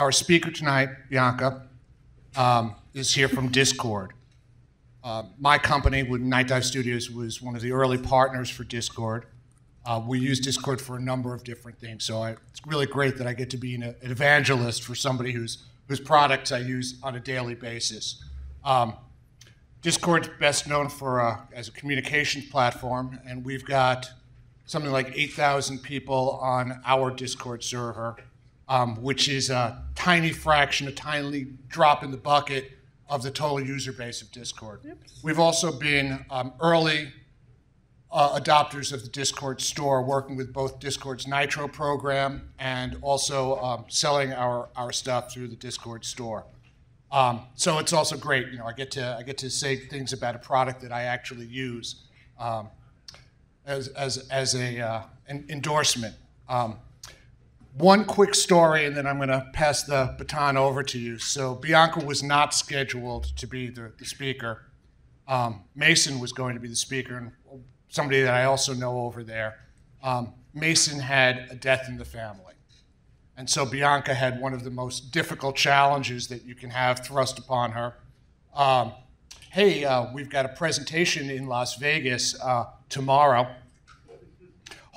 Our speaker tonight, Bianca, um, is here from Discord. Uh, my company, Nightdive Studios, was one of the early partners for Discord. Uh, we use Discord for a number of different things, so I, it's really great that I get to be an, an, evangelist for somebody whose whose products I use on a daily basis. Um, Discord's best known for uh, as a communications platform, and we've got something like 8,000 people on our Discord server um, which is a tiny fraction, a tiny drop in the bucket of the total user base of Discord. Yep. We've also been um, early uh, adopters of the Discord store, working with both Discord's Nitro program and also um, selling our, our stuff through the Discord store. Um, so it's also great, you know, I get to I get to say things about a product that I actually use um, as, as, as a uh, an endorsement. Um, one quick story, and then I'm going to pass the baton over to you. So, Bianca was not scheduled to be the, the speaker. Um, Mason was going to be the speaker, and somebody that I also know over there. Um, Mason had a death in the family. And so Bianca had one of the most difficult challenges that you can have thrust upon her. Um, hey, uh, we've got a presentation in Las Vegas uh, tomorrow.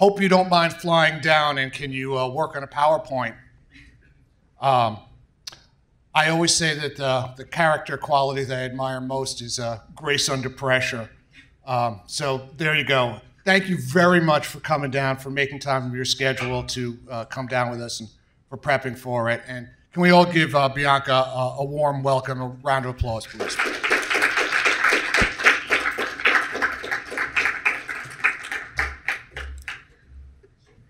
Hope you don't mind flying down and can you uh, work on a PowerPoint? Um, I always say that the, the character quality that I admire most is uh, grace under pressure. Um, so there you go. Thank you very much for coming down, for making time from your schedule to uh, come down with us and for prepping for it. And can we all give uh, Bianca a, a warm welcome, a round of applause, please?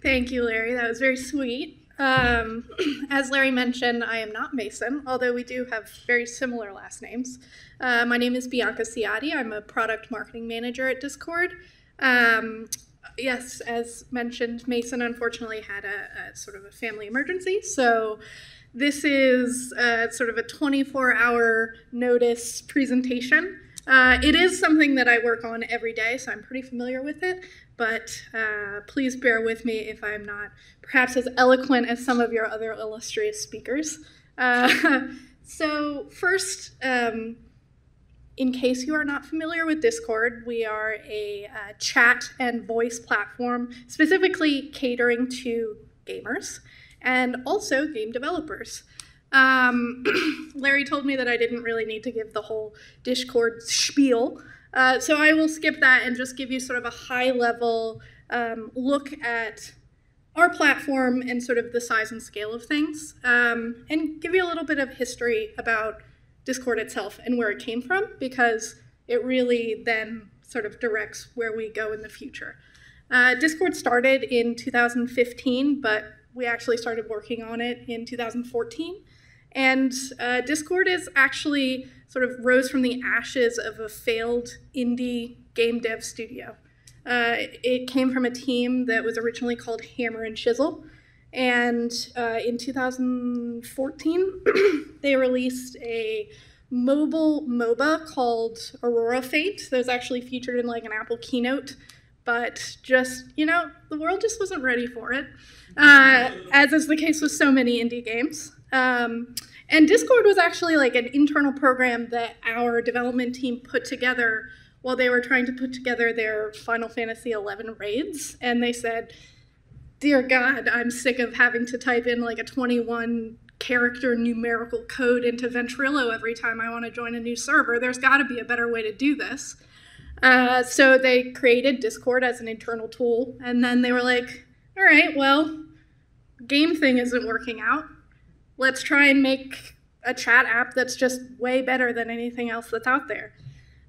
Thank you, Larry. That was very sweet. Um, as Larry mentioned, I am not Mason, although we do have very similar last names. Uh, my name is Bianca Ciotti. I'm a product marketing manager at Discord. Um, yes, as mentioned, Mason unfortunately had a, a, sort of a family emergency, so this is a, sort of a 24-hour notice presentation. Uh, it is something that I work on every day, so I'm pretty familiar with it but uh, please bear with me if I'm not perhaps as eloquent as some of your other illustrious speakers. Uh, so, first, um, in case you are not familiar with Discord, we are a uh, chat and voice platform specifically catering to gamers and also game developers. Um, Larry told me that I didn't really need to give the whole Discord spiel, uh, so I will skip that and just give you sort of a high level um, look at our platform and sort of the size and scale of things, um, and give you a little bit of history about Discord itself and where it came from, because it really then sort of directs where we go in the future. Uh, Discord started in 2015, but we actually started working on it in 2014. And uh, Discord is actually sort of rose from the ashes of a failed indie game dev studio. Uh, it came from a team that was originally called Hammer and Chisel. And uh, in 2014, they released a mobile MOBA called Aurora Fate that was actually featured in like an Apple keynote. But just, you know, the world just wasn't ready for it, uh, as is the case with so many indie games. Um, and Discord was actually like an internal program that our development team put together while they were trying to put together their Final Fantasy XI raids. And they said, Dear God, I'm sick of having to type in like a 21 character numerical code into Ventrilo every time I want to join a new server. There's got to be a better way to do this. Uh, so they created Discord as an internal tool. And then they were like, all right, well, game thing isn't working out let's try and make a chat app that's just way better than anything else that's out there.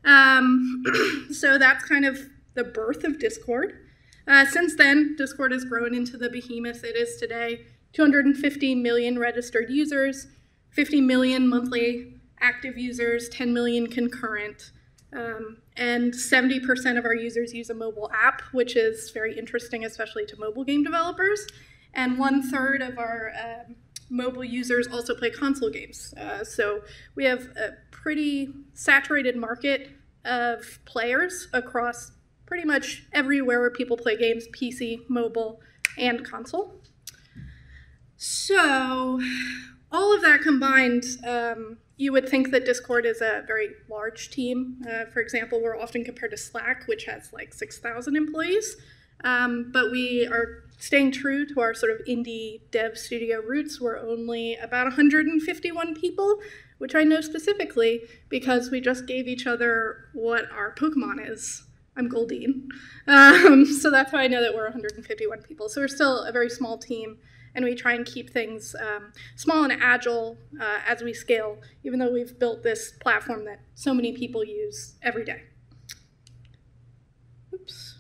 Um, so that's kind of the birth of Discord. Uh, since then, Discord has grown into the behemoth it is today 250 million registered users, 50 million monthly active users, 10 million concurrent. Um, and 70% of our users use a mobile app, which is very interesting, especially to mobile game developers. And one third of our um, mobile users also play console games. Uh, so we have a pretty saturated market of players across pretty much everywhere where people play games PC, mobile, and console. So, all of that combined, um, you would think that Discord is a very large team. Uh, for example, we're often compared to Slack, which has like 6,000 employees. Um, but we are staying true to our sort of indie dev studio roots. We're only about 151 people, which I know specifically because we just gave each other what our Pokemon is. I'm Goldeen. Um, so that's how I know that we're 151 people. So we're still a very small team and we try and keep things um, small and agile uh, as we scale, even though we've built this platform that so many people use every day. Oops.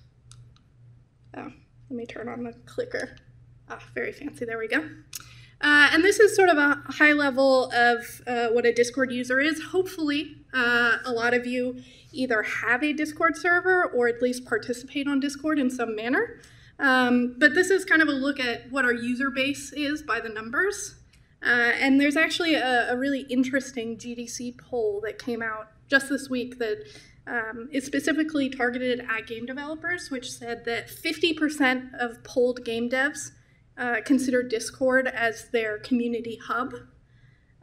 Oh, let me turn on the clicker. Ah, very fancy. There we go. Uh, and this is sort of a high level of uh, what a Discord user is. Hopefully, uh, a lot of you either have a Discord server or at least participate on Discord in some manner. Um, but this is kind of a look at what our user base is by the numbers. Uh, and there's actually a, a, really interesting GDC poll that came out just this week that um, is specifically targeted at game developers, which said that 50% of polled game devs uh, consider Discord as their community hub.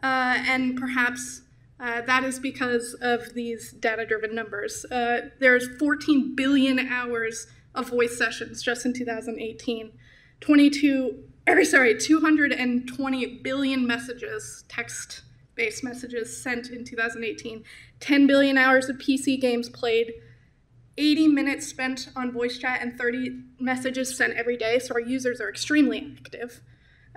Uh, and perhaps uh, that is because of these data driven numbers. Uh, there's 14 billion hours of voice sessions just in 2018. 22, or sorry, 220 billion messages, text based messages sent in 2018, 10 billion hours of PC games played, 80 minutes spent on voice chat, and 30 messages sent every day. So our users are extremely active.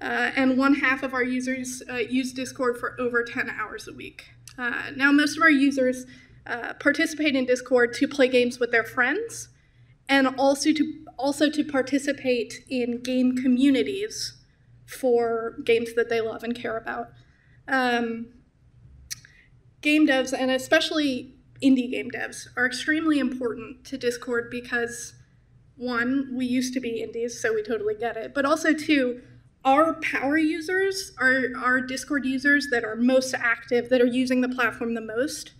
Uh, and one half of our users uh, use Discord for over 10 hours a week. Uh, now, most of our users uh, participate in Discord to play games with their friends and also to also to participate in game communities for games that they love and care about. Um, game devs and especially indie game devs are extremely important to Discord because one, we used to be indies, so we totally get it, but also two, our power users, our, our Discord users that are most active, that are using the platform the most,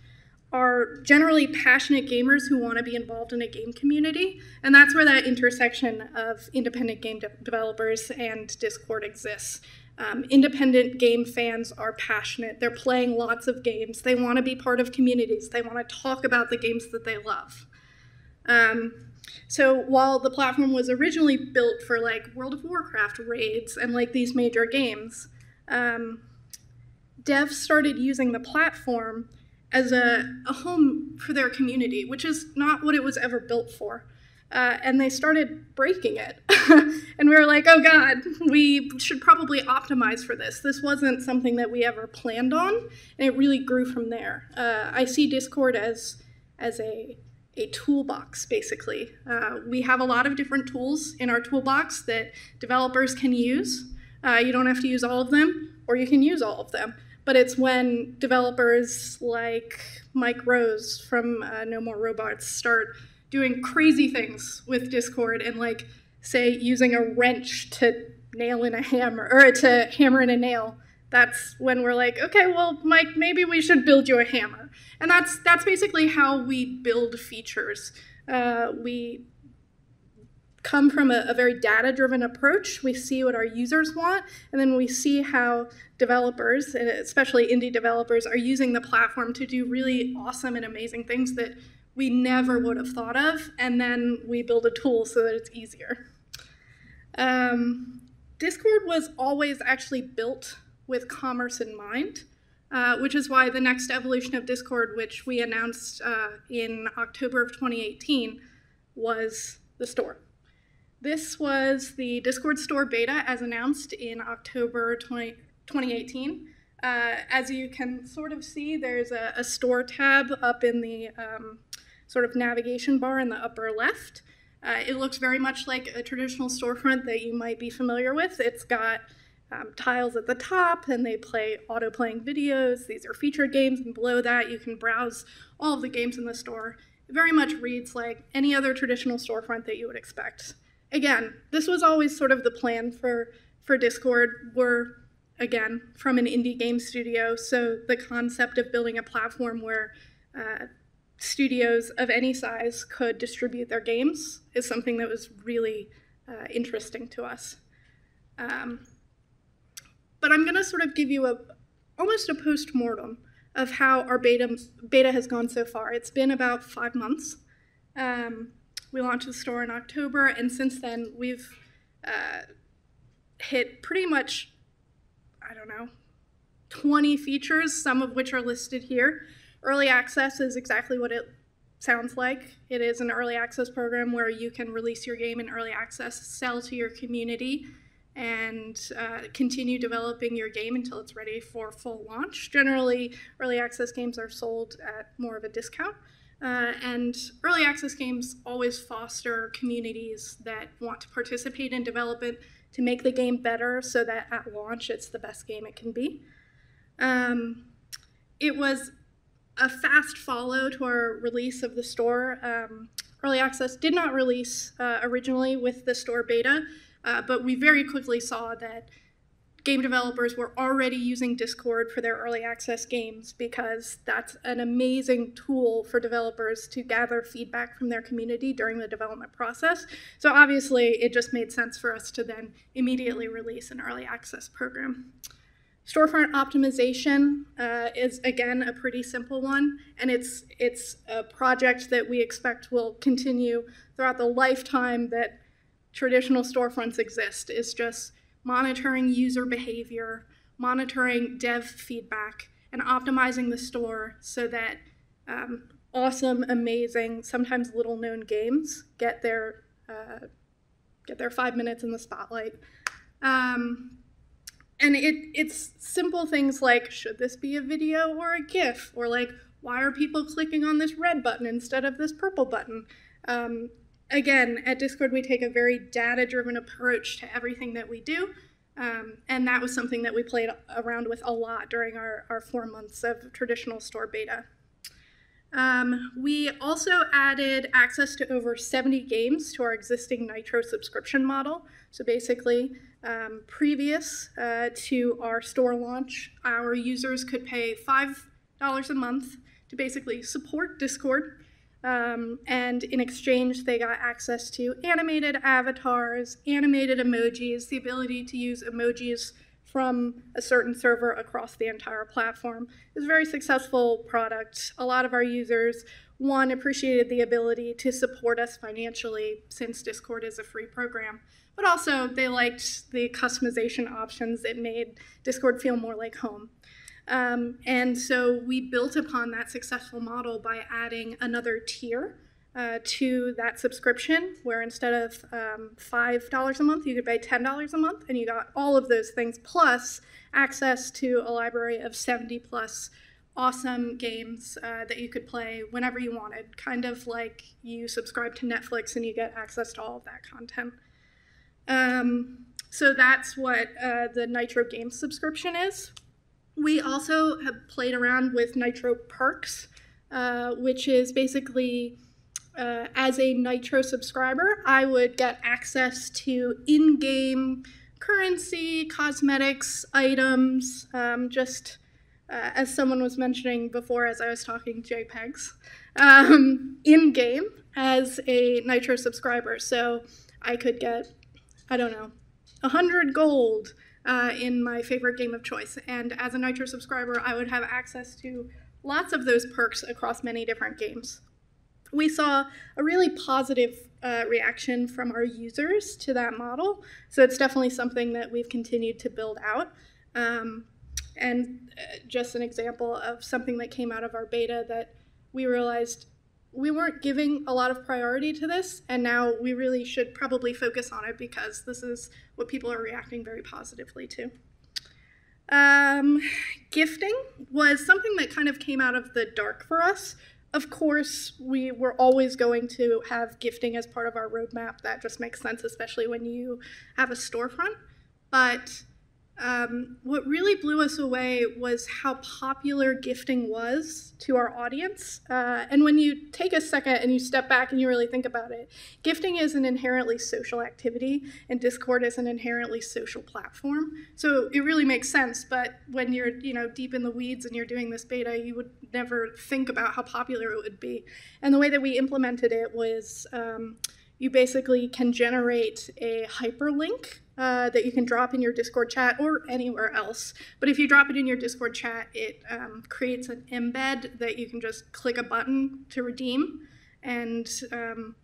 are generally passionate gamers who want to be involved in a game community. And that's where that intersection of independent game de developers and Discord exists. Um, independent game fans are passionate. They're playing lots of games. They want to be part of communities. They want to talk about the games that they love. Um, so while the platform was originally built for like World of Warcraft raids and like these major games, um, devs started using the platform as a, a home for their community, which is not what it was ever built for. Uh, and they started breaking it. and we were like, oh God, we should probably optimize for this. This wasn't something that we ever planned on, and it really grew from there. Uh, I see Discord as, as a, a toolbox, basically. Uh, we have a lot of different tools in our toolbox that developers can use. Uh, you don't have to use all of them, or you can use all of them but it's when developers like Mike Rose from uh, No More Robots start doing crazy things with Discord and like say using a wrench to nail in a hammer or to hammer in a nail. That's when we're like, okay, well, Mike, maybe we should build you a hammer. And that's that's basically how we build features. Uh, we come from a, a very data driven approach. We see what our users want, and then we see how developers, and especially indie developers, are using the platform to do really awesome and amazing things that we never would have thought of, and then we build a tool so that it's easier. Um, Discord was always actually built with commerce in mind. Uh, which is why the next evolution of Discord, which we announced uh, in October of 2018, was the store. This was the Discord store beta as announced in October 20, 2018. Uh, as you can sort of see, there's a, a store tab up in the um, sort of navigation bar in the upper left. Uh, it looks very much like a traditional storefront that you might be familiar with. It's got um, tiles at the top and they play auto playing videos. These are featured games, and below that, you can browse all of the games in the store. It very much reads like any other traditional storefront that you would expect again, this was always sort of the plan for for Discord. We're again from an indie game studio, so the concept of building a platform where uh, studios of any size could distribute their games is something that was really uh, interesting to us. Um, but I'm going to sort of give you a almost a post-mortem of how our beta, beta has gone so far. It's been about five months. Um, we launched the store in October, and since then we've uh, hit pretty much, I don't know, 20 features, some of which are listed here. Early access is exactly what it sounds like. It is an early access program where you can release your game in early access, sell to your community, and uh, continue developing your game until it's ready for full launch. Generally, early access games are sold at more of a discount. Uh, and early access games always foster communities that want to participate in development to make the game better so that at launch it's the best game it can be. Um, it was a fast follow to our release of the store. Um, early access did not release uh, originally with the store beta, uh, but we very quickly saw that game developers were already using Discord for their early access games because that's an amazing tool for developers to gather feedback from their community during the development process. So obviously, it just made sense for us to then immediately release an early access program. Storefront optimization uh, is again a pretty simple one, and it's it's a project that we expect will continue throughout the lifetime that traditional storefronts exist. Is just monitoring user behavior, monitoring dev feedback, and optimizing the store so that um, awesome, amazing, sometimes little known games get their uh, get their five minutes in the spotlight. Um, and it it's simple things like should this be a video or a GIF or like why are people clicking on this red button instead of this purple button? Um, again, at Discord we take a very data-driven approach to everything that we do, um, and that was something that we played around with a lot during our, our four months of traditional store beta. Um, we also added access to over 70 games to our existing Nitro subscription model. So basically, um, previous uh, to our store launch, our users could pay $5 a month to basically support Discord. Um, and in exchange, they got access to animated avatars, animated emojis, the ability to use emojis from a certain server across the entire platform. It's a very successful product. A lot of our users, one, appreciated the ability to support us financially since Discord is a free program but also they liked the customization options that made Discord feel more like home. Um, and so we built upon that successful model by adding another tier uh, to that subscription, where instead of um, $5 a month, you could pay $10 a month, and you got all of those things plus access to a library of 70 plus awesome games uh, that you could play whenever you wanted, kind of like you subscribe to Netflix and you get access to all of that content. Um, so that's what uh, the Nitro Games subscription is. We also have played around with Nitro Perks, uh, which is basically uh, as a Nitro subscriber, I would get access to in game currency, cosmetics, items, um, just uh, as someone was mentioning before as I was talking JPEGs, um, in game as a Nitro subscriber. So I could get I don't know, 100 gold uh, in my favorite game of choice. And as a Nitro subscriber, I would have access to lots of those perks across many different games. We saw a really positive uh, reaction from our users to that model, so it's definitely something that we've continued to build out. Um, and uh, just an example of something that came out of our beta that we realized we weren't giving a lot of priority to this, and now we really should probably focus on it because this is what people are reacting very positively to. Um, gifting was something that kind of came out of the dark for us. Of course, we were always going to have gifting as part of our roadmap. That just makes sense, especially when you have a storefront. But um, what really blew us away was how popular gifting was to our audience. Uh, and when you take a second and you step back and you really think about it, gifting is an inherently social activity, and Discord is an inherently social platform. So it really makes sense. But when you're, you know, deep in the weeds and you're doing this beta, you would never think about how popular it would be. And the way that we implemented it was. Um, you basically can generate a hyperlink uh, that you can drop in your Discord chat or anywhere else. But if you drop it in your Discord chat, it um, creates an embed that you can just click a button to redeem. And um,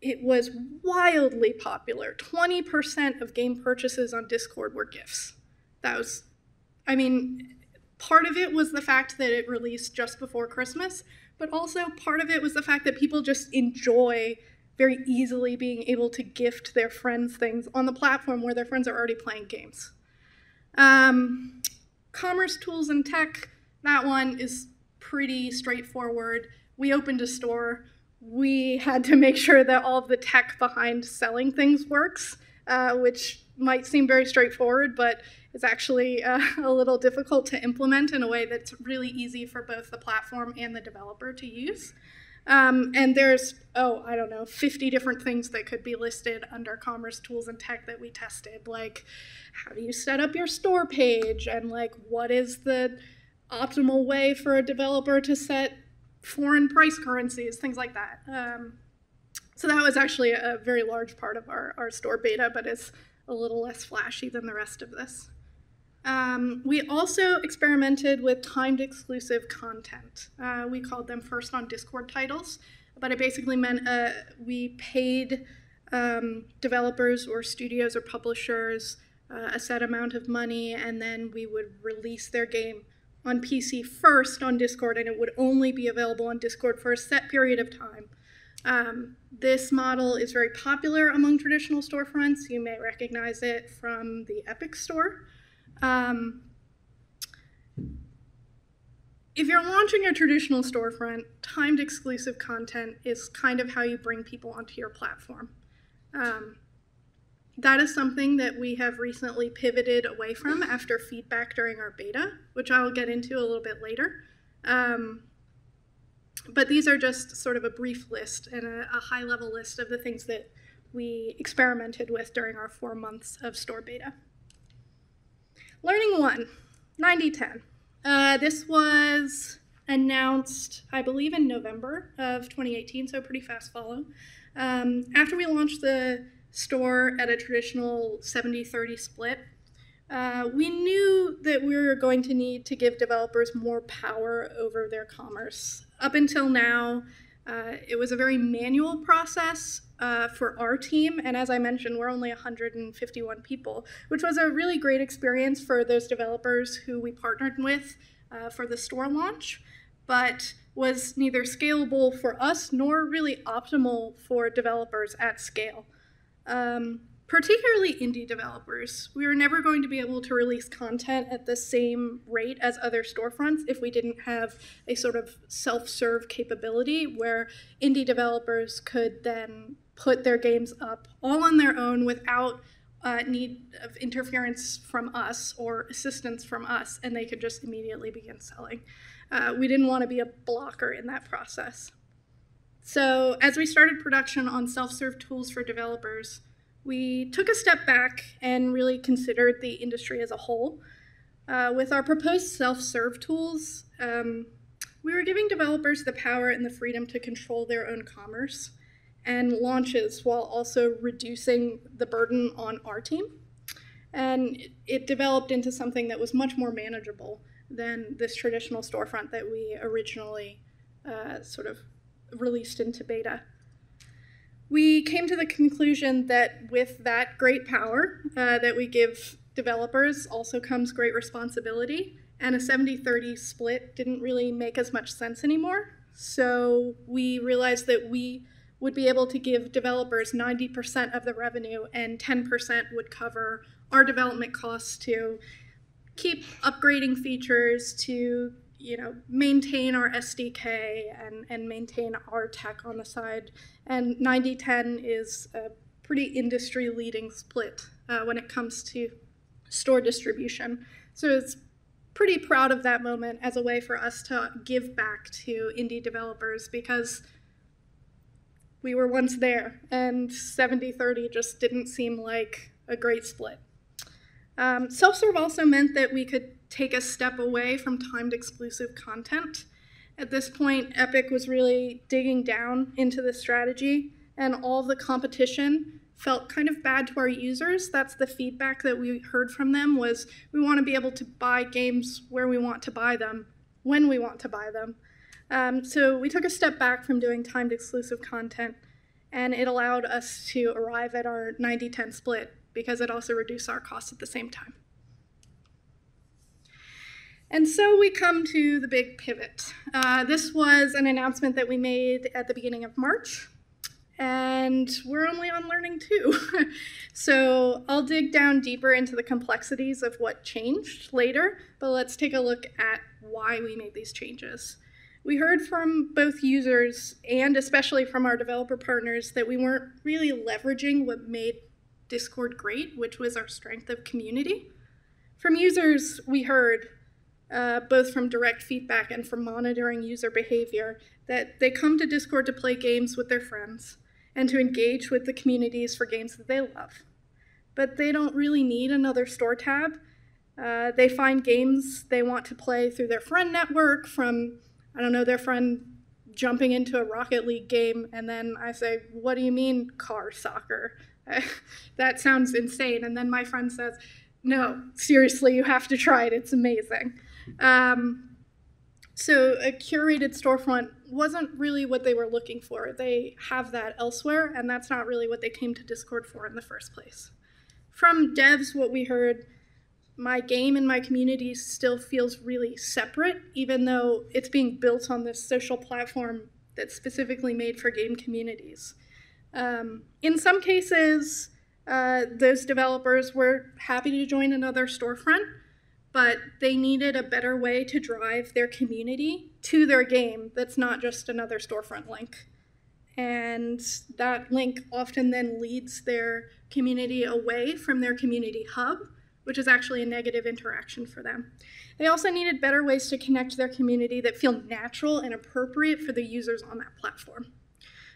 it was wildly popular. 20% of game purchases on Discord were gifts. That was, I mean, part of it was the fact that it released just before Christmas, but also part of it was the fact that people just enjoy very easily being able to gift their friends things on the platform where their friends are already playing games. Um, commerce tools and tech, that one is pretty straightforward. We opened a store. We had to make sure that all of the tech behind selling things works, uh, which might seem very straightforward, but it's actually uh, a little difficult to implement in a way that's really easy for both the platform and the developer to use. Um, and there's, oh, I don't know, 50 different things that could be listed under commerce tools and tech that we tested. Like, how do you set up your store page? And, like, what is the optimal way for a developer to set foreign price currencies? Things like that. Um, so that was actually a very large part of our, our store beta, but it's a little less flashy than the rest of this. Um, we also experimented with timed exclusive content. Uh, we called them first on Discord titles, but it basically meant uh, we paid um, developers or studios or publishers uh, a set amount of money, and then we would release their game on PC first on Discord, and it would only be available on Discord for a set period of time. Um, this model is very popular among traditional storefronts. You may recognize it from the Epic Store. Um, if you're launching a traditional storefront, timed exclusive content is kind of how you bring people onto your platform. Um, that is something that we have recently pivoted away from after feedback during our beta, which I'll get into a little bit later. Um, but these are just sort of a brief list and a, a high level list of the things that we experimented with during our four months of store beta. Learning one, 9010. Uh, this was announced, I believe, in November of 2018, so pretty fast follow. Um, after we launched the store at a traditional 70 30 split, uh, we knew that we were going to need to give developers more power over their commerce. Up until now, uh, it was a very manual process uh, for our team. And as I mentioned, we're only 151 people, which was a really great experience for those developers who we partnered with uh, for the store launch, but was neither scalable for us nor really optimal for developers at scale. Um, particularly indie developers. We were never going to be able to release content at the same rate as other storefronts if we didn't have a sort of self serve capability where indie developers could then put their games up all on their own without uh, need of interference from us or assistance from us, and they could just immediately begin selling. Uh, we didn't want to be a blocker in that process. So, as we started production on self serve tools for developers, we took a step back and really considered the industry as a whole. Uh, with our proposed self serve tools, um, we were giving developers the power and the freedom to control their own commerce and launches while also reducing the burden on our team. And it developed into something that was much more manageable than this traditional storefront that we originally uh, sort of released into beta. We came to the conclusion that with that great power uh, that we give developers also comes great responsibility, and a 70 30 split didn't really make as much sense anymore. So we realized that we would be able to give developers 90% of the revenue and 10% would cover our development costs to keep upgrading features to you know maintain our SDK and, and maintain our tech on the side. And 90-10 is a pretty industry leading split uh, when it comes to store distribution. So it's pretty proud of that moment as a way for us to give back to indie developers because we were once there, and 70 30 just didn't seem like a great split. Um, Self serve also meant that we could take a step away from timed exclusive content. At this point, Epic was really digging down into the strategy, and all the competition felt kind of bad to our users. That's the feedback that we heard from them was we want to be able to buy games where we want to buy them, when we want to buy them. Um, so we took a step back from doing timed exclusive content, and it allowed us to arrive at our 90-10 split because it also reduced our costs at the same time. And so we come to the big pivot. Uh, this was an announcement that we made at the beginning of March, and we're only on learning two. so I'll dig down deeper into the complexities of what changed later, but let's take a look at why we made these changes. We heard from both users and especially from our developer partners that we weren't really leveraging what made Discord great, which was our strength of community. From users, we heard, uh, both from direct feedback and from monitoring user behavior, that they come to Discord to play games with their friends and to engage with the communities for games that they love. But they don't really need another store tab. Uh, they find games they want to play through their friend network from I don't know, their friend jumping into a Rocket League game, and then I say, What do you mean car soccer? that sounds insane. And then my friend says, No, seriously, you have to try it. It's amazing. Um, so a curated storefront wasn't really what they were looking for. They have that elsewhere, and that's not really what they came to Discord for in the first place. From devs, what we heard my game and my community still feels really separate, even though it's being built on this social platform that's specifically made for game communities. Um, in some cases, uh, those developers were happy to join another storefront, but they needed a better way to drive their community to their game that's not just another storefront link. And that link often then leads their community away from their community hub which is actually a negative interaction for them. They also needed better ways to connect their community that feel natural and appropriate for the users on that platform.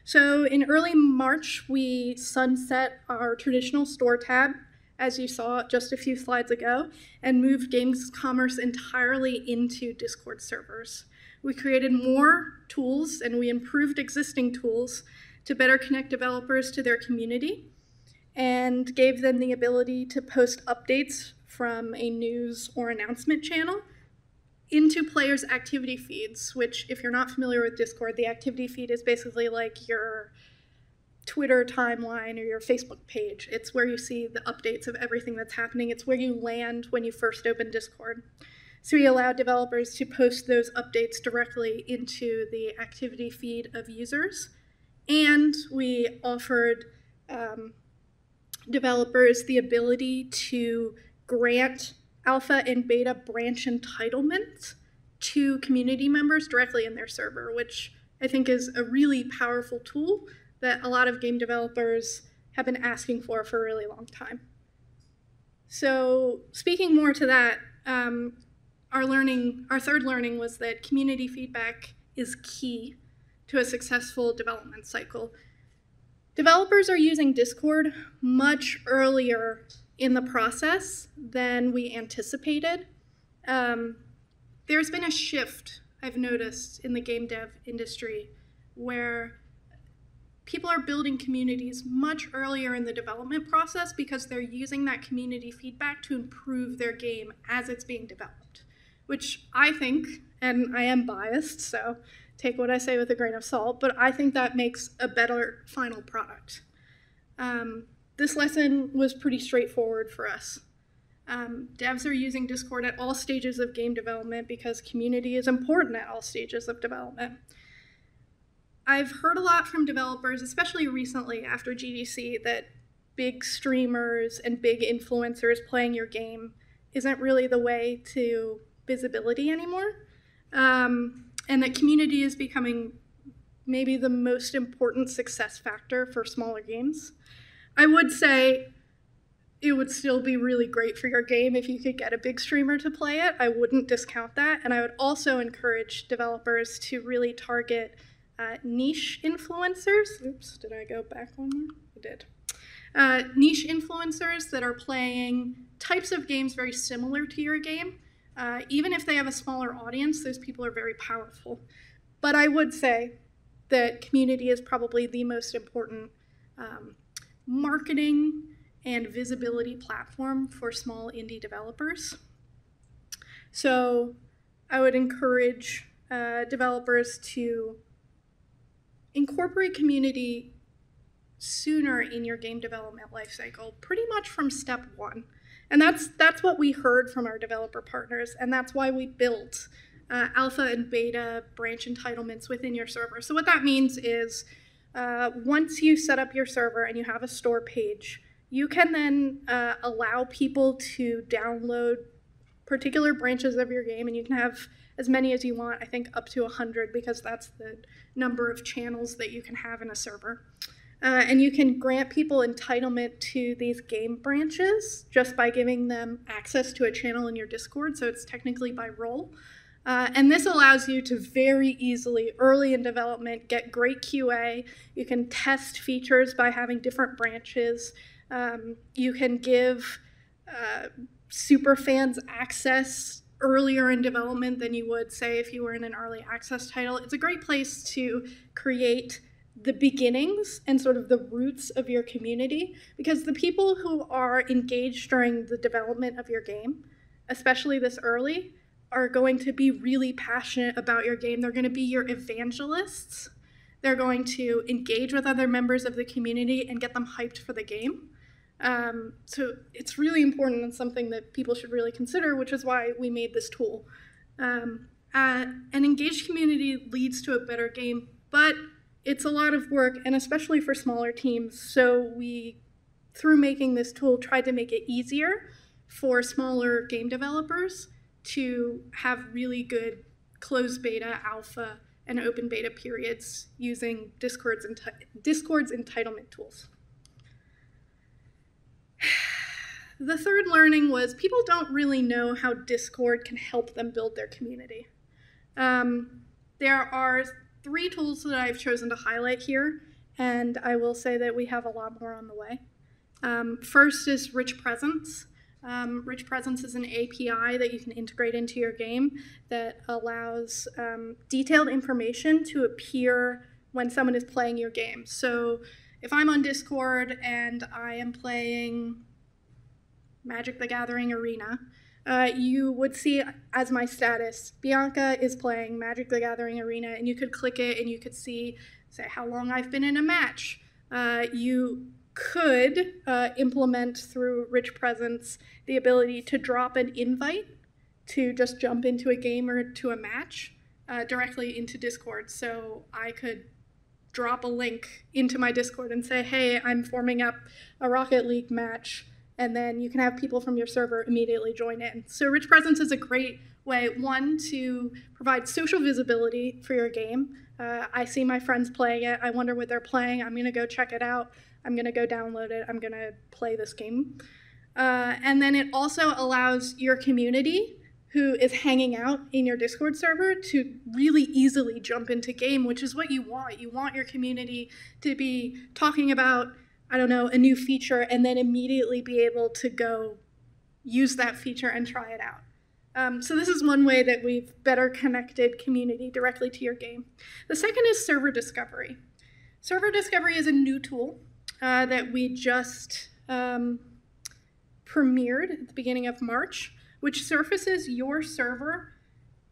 So in early March, we sunset our traditional store tab, as you saw just a few slides ago, and moved games commerce entirely into Discord servers. We created more tools and we improved existing tools to better connect developers to their community and gave them the ability to post updates from a news or announcement channel into players' activity feeds, which, if you're not familiar with Discord, the activity feed is basically like your Twitter timeline or your Facebook page. It's where you see the updates of everything that's happening. It's where you land when you first open Discord. So we allowed developers to post those updates directly into the activity feed of users. And we offered um, developers the ability to grant alpha and beta branch entitlements to community members directly in their server, which I think is a really powerful tool that a lot of game developers have been asking for for a really long time. So speaking more to that, um, our learning, our third learning was that community feedback is key to a successful development cycle. Developers are using Discord much earlier in the process than we anticipated. Um, there's been a shift I've noticed in the game dev industry where people are building communities much earlier in the development process because they're using that community feedback to improve their game as it's being developed, which I think, and I am biased, so take what I say with a grain of salt, but I think that makes a better final product. Um, this lesson was pretty straightforward for us. Um, devs are using Discord at all stages of game development because community is important at all stages of development. I've heard a lot from developers, especially recently after GDC, that big streamers and big influencers playing your game isn't really the way to visibility anymore. Um, and that community is becoming maybe the most important success factor for smaller games. I would say it would still be really great for your game if you could get a big streamer to play it. I wouldn't discount that. And I would also encourage developers to really target uh, niche influencers. Oops, did I go back one more? I did. Uh, niche influencers that are playing types of games very similar to your game uh, even if they have a smaller audience, those people are very powerful. But I would say that community is probably the most important um, marketing and visibility platform for small indie developers. So I would encourage uh, developers to incorporate community sooner in your game development lifecycle, pretty much from step one. And that's that's what we heard from our developer partners, and that's why we built uh, alpha and beta branch entitlements within your server. So what that means is uh, once you set up your server and you have a store page, you can then uh, allow people to download particular branches of your game, and you can have as many as you want. I think up to 100 because that's the number of channels that you can have in a server. Uh, and you can grant people entitlement to these game branches just by giving them access to a channel in your Discord. So it's technically by role. Uh, and this allows you to very easily, early in development, get great QA. You can test features by having different branches. Um, you can give uh, super fans access earlier in development than you would, say, if you were in an early access title. It's a great place to create the beginnings and sort of the roots of your community because the people who are engaged during the development of your game, especially this early, are going to be really passionate about your game. They're going to be your evangelists. They're going to engage with other members of the community and get them hyped for the game. Um, so it's really important and something that people should really consider, which is why we made this tool. Um, uh, an engaged community leads to a better game, but it's a lot of work, and especially for smaller teams. So we, through making this tool, tried to make it easier for smaller game developers to have really good closed beta, alpha, and open beta periods using Discord's, enti- Discord's entitlement tools. The third learning was people don't really know how Discord can help them build their community. Um, there are three tools that I've chosen to highlight here, and I will say that we have a lot more on the way. Um, first is Rich Presence. Um, Rich Presence is an API that you can integrate into your game that allows um, detailed information to appear when someone is playing your game. So if I'm on Discord and I am playing Magic the Gathering Arena, uh, you would see as my status, Bianca is playing Magic the Gathering Arena, and you could click it and you could see, say, how long I've been in a match. Uh, you could uh, implement through Rich Presence the ability to drop an invite to just jump into a game or to a match uh, directly into Discord. So I could drop a link into my Discord and say, hey, I'm forming up a Rocket League match and then you can have people from your server immediately join in. So Rich Presence is a great way, one, to provide social visibility for your game. Uh, I see my friends playing it. I wonder what they're playing. I'm going to go check it out. I'm going to go download it. I'm going to play this game. Uh, and then it also allows your community who is hanging out in your Discord server to really easily jump into game, which is what you want. You want your community to be talking about I don't know, a new feature and then immediately be able to go use that feature and try it out. Um, so this is one way that we've better connected community directly to your game. The second is server discovery. Server discovery is a new tool uh, that we just um, premiered at the beginning of March, which surfaces your server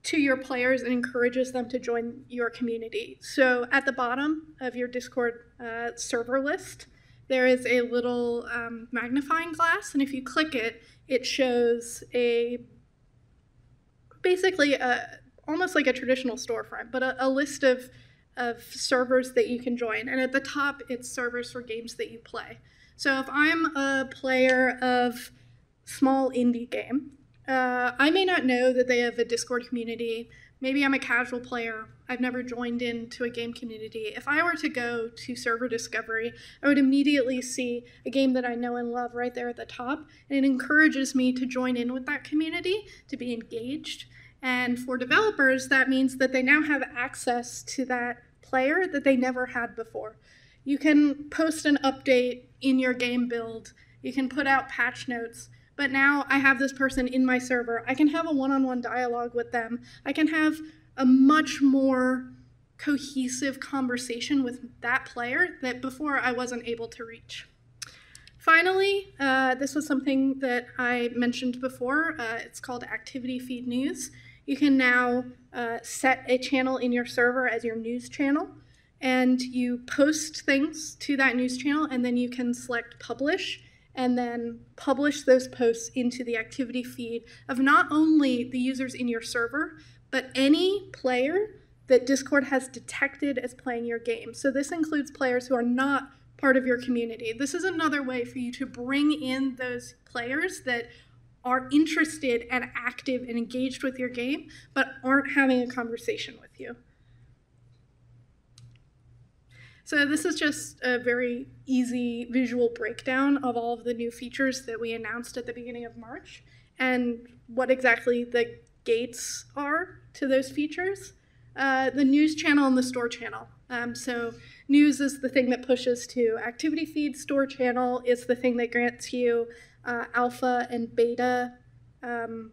to your players and encourages them to join your community. So at the bottom of your Discord uh, server list, there is a little um, magnifying glass, and if you click it, it shows a basically a, almost like a traditional storefront, but a, a list of of servers that you can join. And at the top, it's servers for games that you play. So if I'm a player of small indie game, uh, I may not know that they have a Discord community Maybe I'm a casual player. I've never joined into a game community. If I were to go to server discovery, I would immediately see a game that I know and love right there at the top. And it encourages me to join in with that community, to be engaged. And for developers, that means that they now have access to that player that they never had before. You can post an update in your game build, you can put out patch notes but now I have this person in my server. I can have a one on one dialogue with them. I can have a much more cohesive conversation with that player that before I wasn't able to reach. Finally, uh, this was something that I mentioned before. Uh, it's called Activity Feed News. You can now uh, set a channel in your server as your news channel, and you post things to that news channel, and then you can select Publish, and then publish those posts into the activity feed of not only the users in your server, but any player that Discord has detected as playing your game. So this includes players who are not part of your community. This is another way for you to bring in those players that are interested and active and engaged with your game, but aren't having a conversation with you. So this is just a very easy visual breakdown of all of the new features that we announced at the beginning of March and what exactly the gates are to those features. Uh, the news channel and the store channel. Um, so news is the thing that pushes to activity feed. Store channel is the thing that grants you uh, alpha and beta um,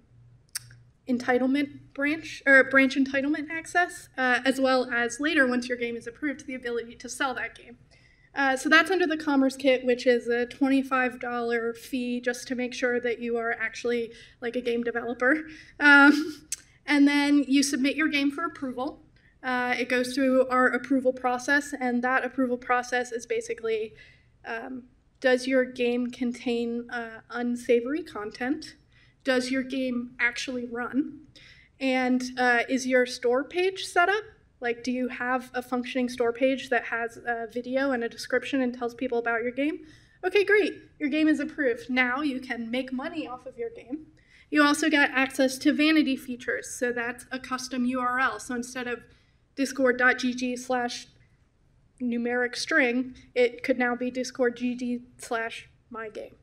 entitlement branch or branch entitlement access, uh, as well as later, once your game is approved, the ability to sell that game. Uh, so that's under the Commerce Kit, which is a $25 fee just to make sure that you are actually like a game developer. Um, and then you submit your game for approval. Uh, it goes through our approval process, and that approval process is basically um, does your game contain uh, unsavory content? Does your game actually run? And uh, is your store page set up? Like, do you have a functioning store page that has a video and a description and tells people about your game? Okay, great. Your game is approved. Now you can make money off of your game. You also get access to vanity features. So that's a custom URL. So instead of discord.gg slash numeric string, it could now be discord.gg slash my game.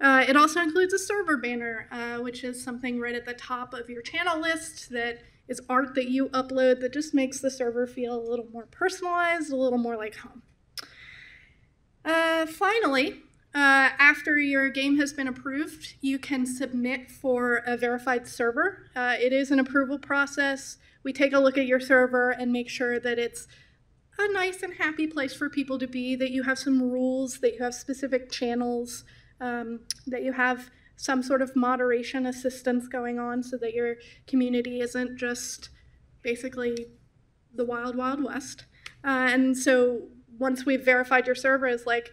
Uh, it also includes a server banner, uh, which is something right at the top of your channel list that is art that you upload that just makes the server feel a little more personalized, a little more like home. Uh, finally, uh, after your game has been approved, you can submit for a verified server. Uh, it is an approval process. We take a look at your server and make sure that it's a nice and happy place for people to be, that you have some rules, that you have specific channels, um, that you have some sort of moderation assistance going on so that your community isn't just basically the wild, wild west. Uh, and so once we've verified your server as like,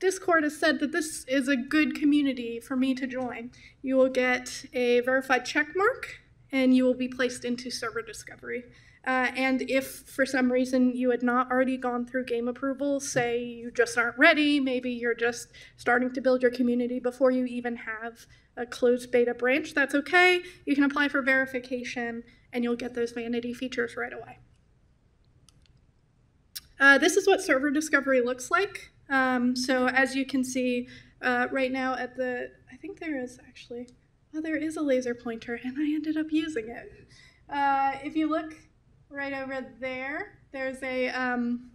Discord has said that this is a good community for me to join, you will get a verified check mark and you will be placed into server discovery. Uh, and if for some reason you had not already gone through game approval, say you just aren't ready, maybe you're just starting to build your community before you even have a closed beta branch, that's okay. You can apply for verification and you'll get those vanity features right away. Uh, this is what server discovery looks like. Um, so as you can see uh, right now at the, I think there is actually, oh, there is a laser pointer and I ended up using it. Uh, if you look right over there. There's a, um,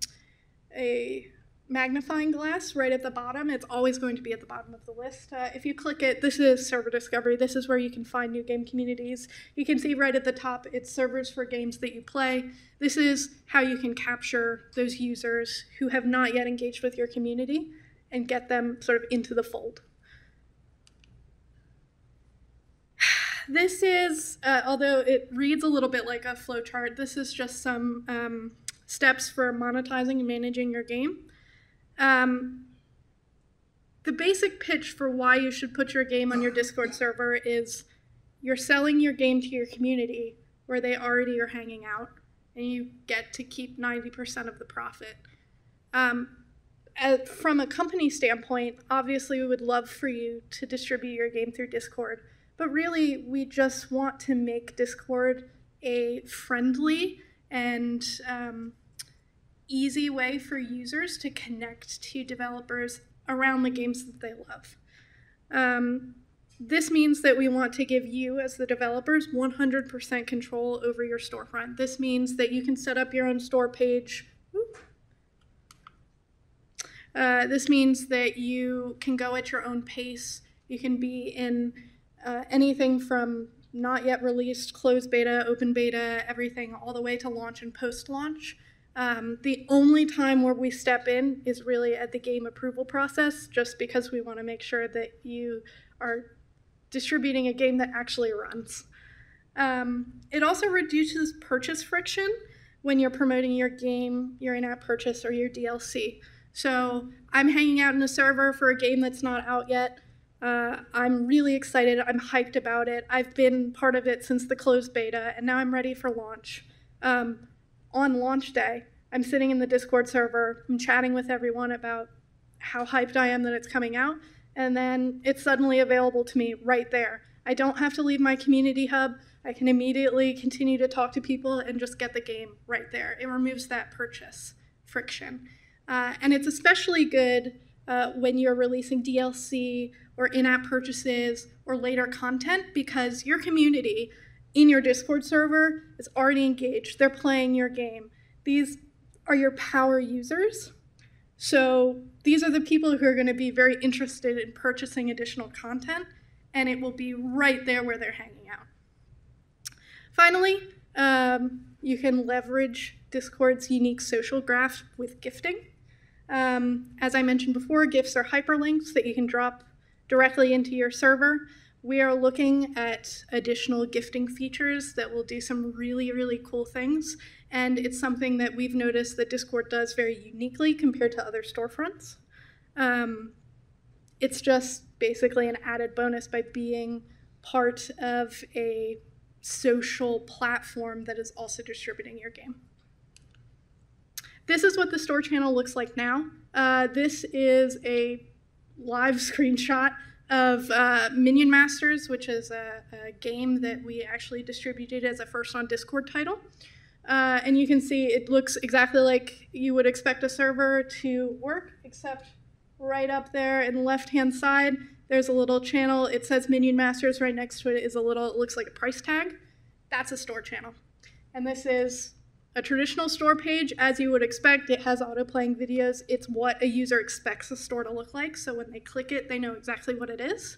a magnifying glass right at the bottom. It's always going to be at the bottom of the list. Uh, if you click it, this is server discovery. This is where you can find new game communities. You can see right at the top, it's servers for games that you play. This is how you can capture those users who have not yet engaged with your community and get them sort of into the fold. This is, uh, although it reads a little bit like a flowchart, this is just some um, steps for monetizing and managing your game. Um, the basic pitch for why you should put your game on your Discord server is you're selling your game to your community where they already are hanging out, and you get to keep 90% of the profit. Um, from a company standpoint, obviously, we would love for you to distribute your game through Discord. But really, we just want to make Discord a friendly and um, easy way for users to connect to developers around the games that they love. Um, this means that we want to give you, as the developers, 100% control over your storefront. This means that you can set up your own store page. Uh, this means that you can go at your own pace. You can be in uh, anything from not yet released, closed beta, open beta, everything, all the way to launch and post launch. Um, the only time where we step in is really at the game approval process, just because we want to make sure that you are distributing a game that actually runs. Um, it also reduces purchase friction when you're promoting your game, your in app purchase, or your DLC. So I'm hanging out in a server for a game that's not out yet. Uh, I'm really excited. I'm hyped about it. I've been part of it since the closed beta, and now I'm ready for launch. Um, on launch day, I'm sitting in the Discord server, I'm chatting with everyone about how hyped I am that it's coming out, and then it's suddenly available to me right there. I don't have to leave my community hub. I can immediately continue to talk to people and just get the game right there. It removes that purchase friction. Uh, and it's especially good uh, when you're releasing DLC or in app purchases or later content because your community in your Discord server is already engaged. They're playing your game. These are your power users. So these are the people who are going to be very interested in purchasing additional content, and it will be right there where they're hanging out. Finally, um, you can leverage Discord's unique social graph with gifting. Um, as I mentioned before, gifts are hyperlinks that you can drop directly into your server. We are looking at additional gifting features that will do some really, really cool things. And it's something that we've noticed that Discord does very uniquely compared to other storefronts. Um, it's just basically an added bonus by being part of a social platform that is also distributing your game. This is what the store channel looks like now. Uh, this is a live screenshot of uh, Minion Masters, which is a, a, game that we actually distributed as a first on Discord title. Uh, and you can see it looks exactly like you would expect a server to work, except right up there in the left-hand side, there's a little channel. It says Minion Masters. Right next to it is a little, it looks like a price tag. That's a store channel. And this is a traditional store page, as you would expect, it has auto-playing videos. It's what a user expects a store to look like, so when they click it, they know exactly what it is.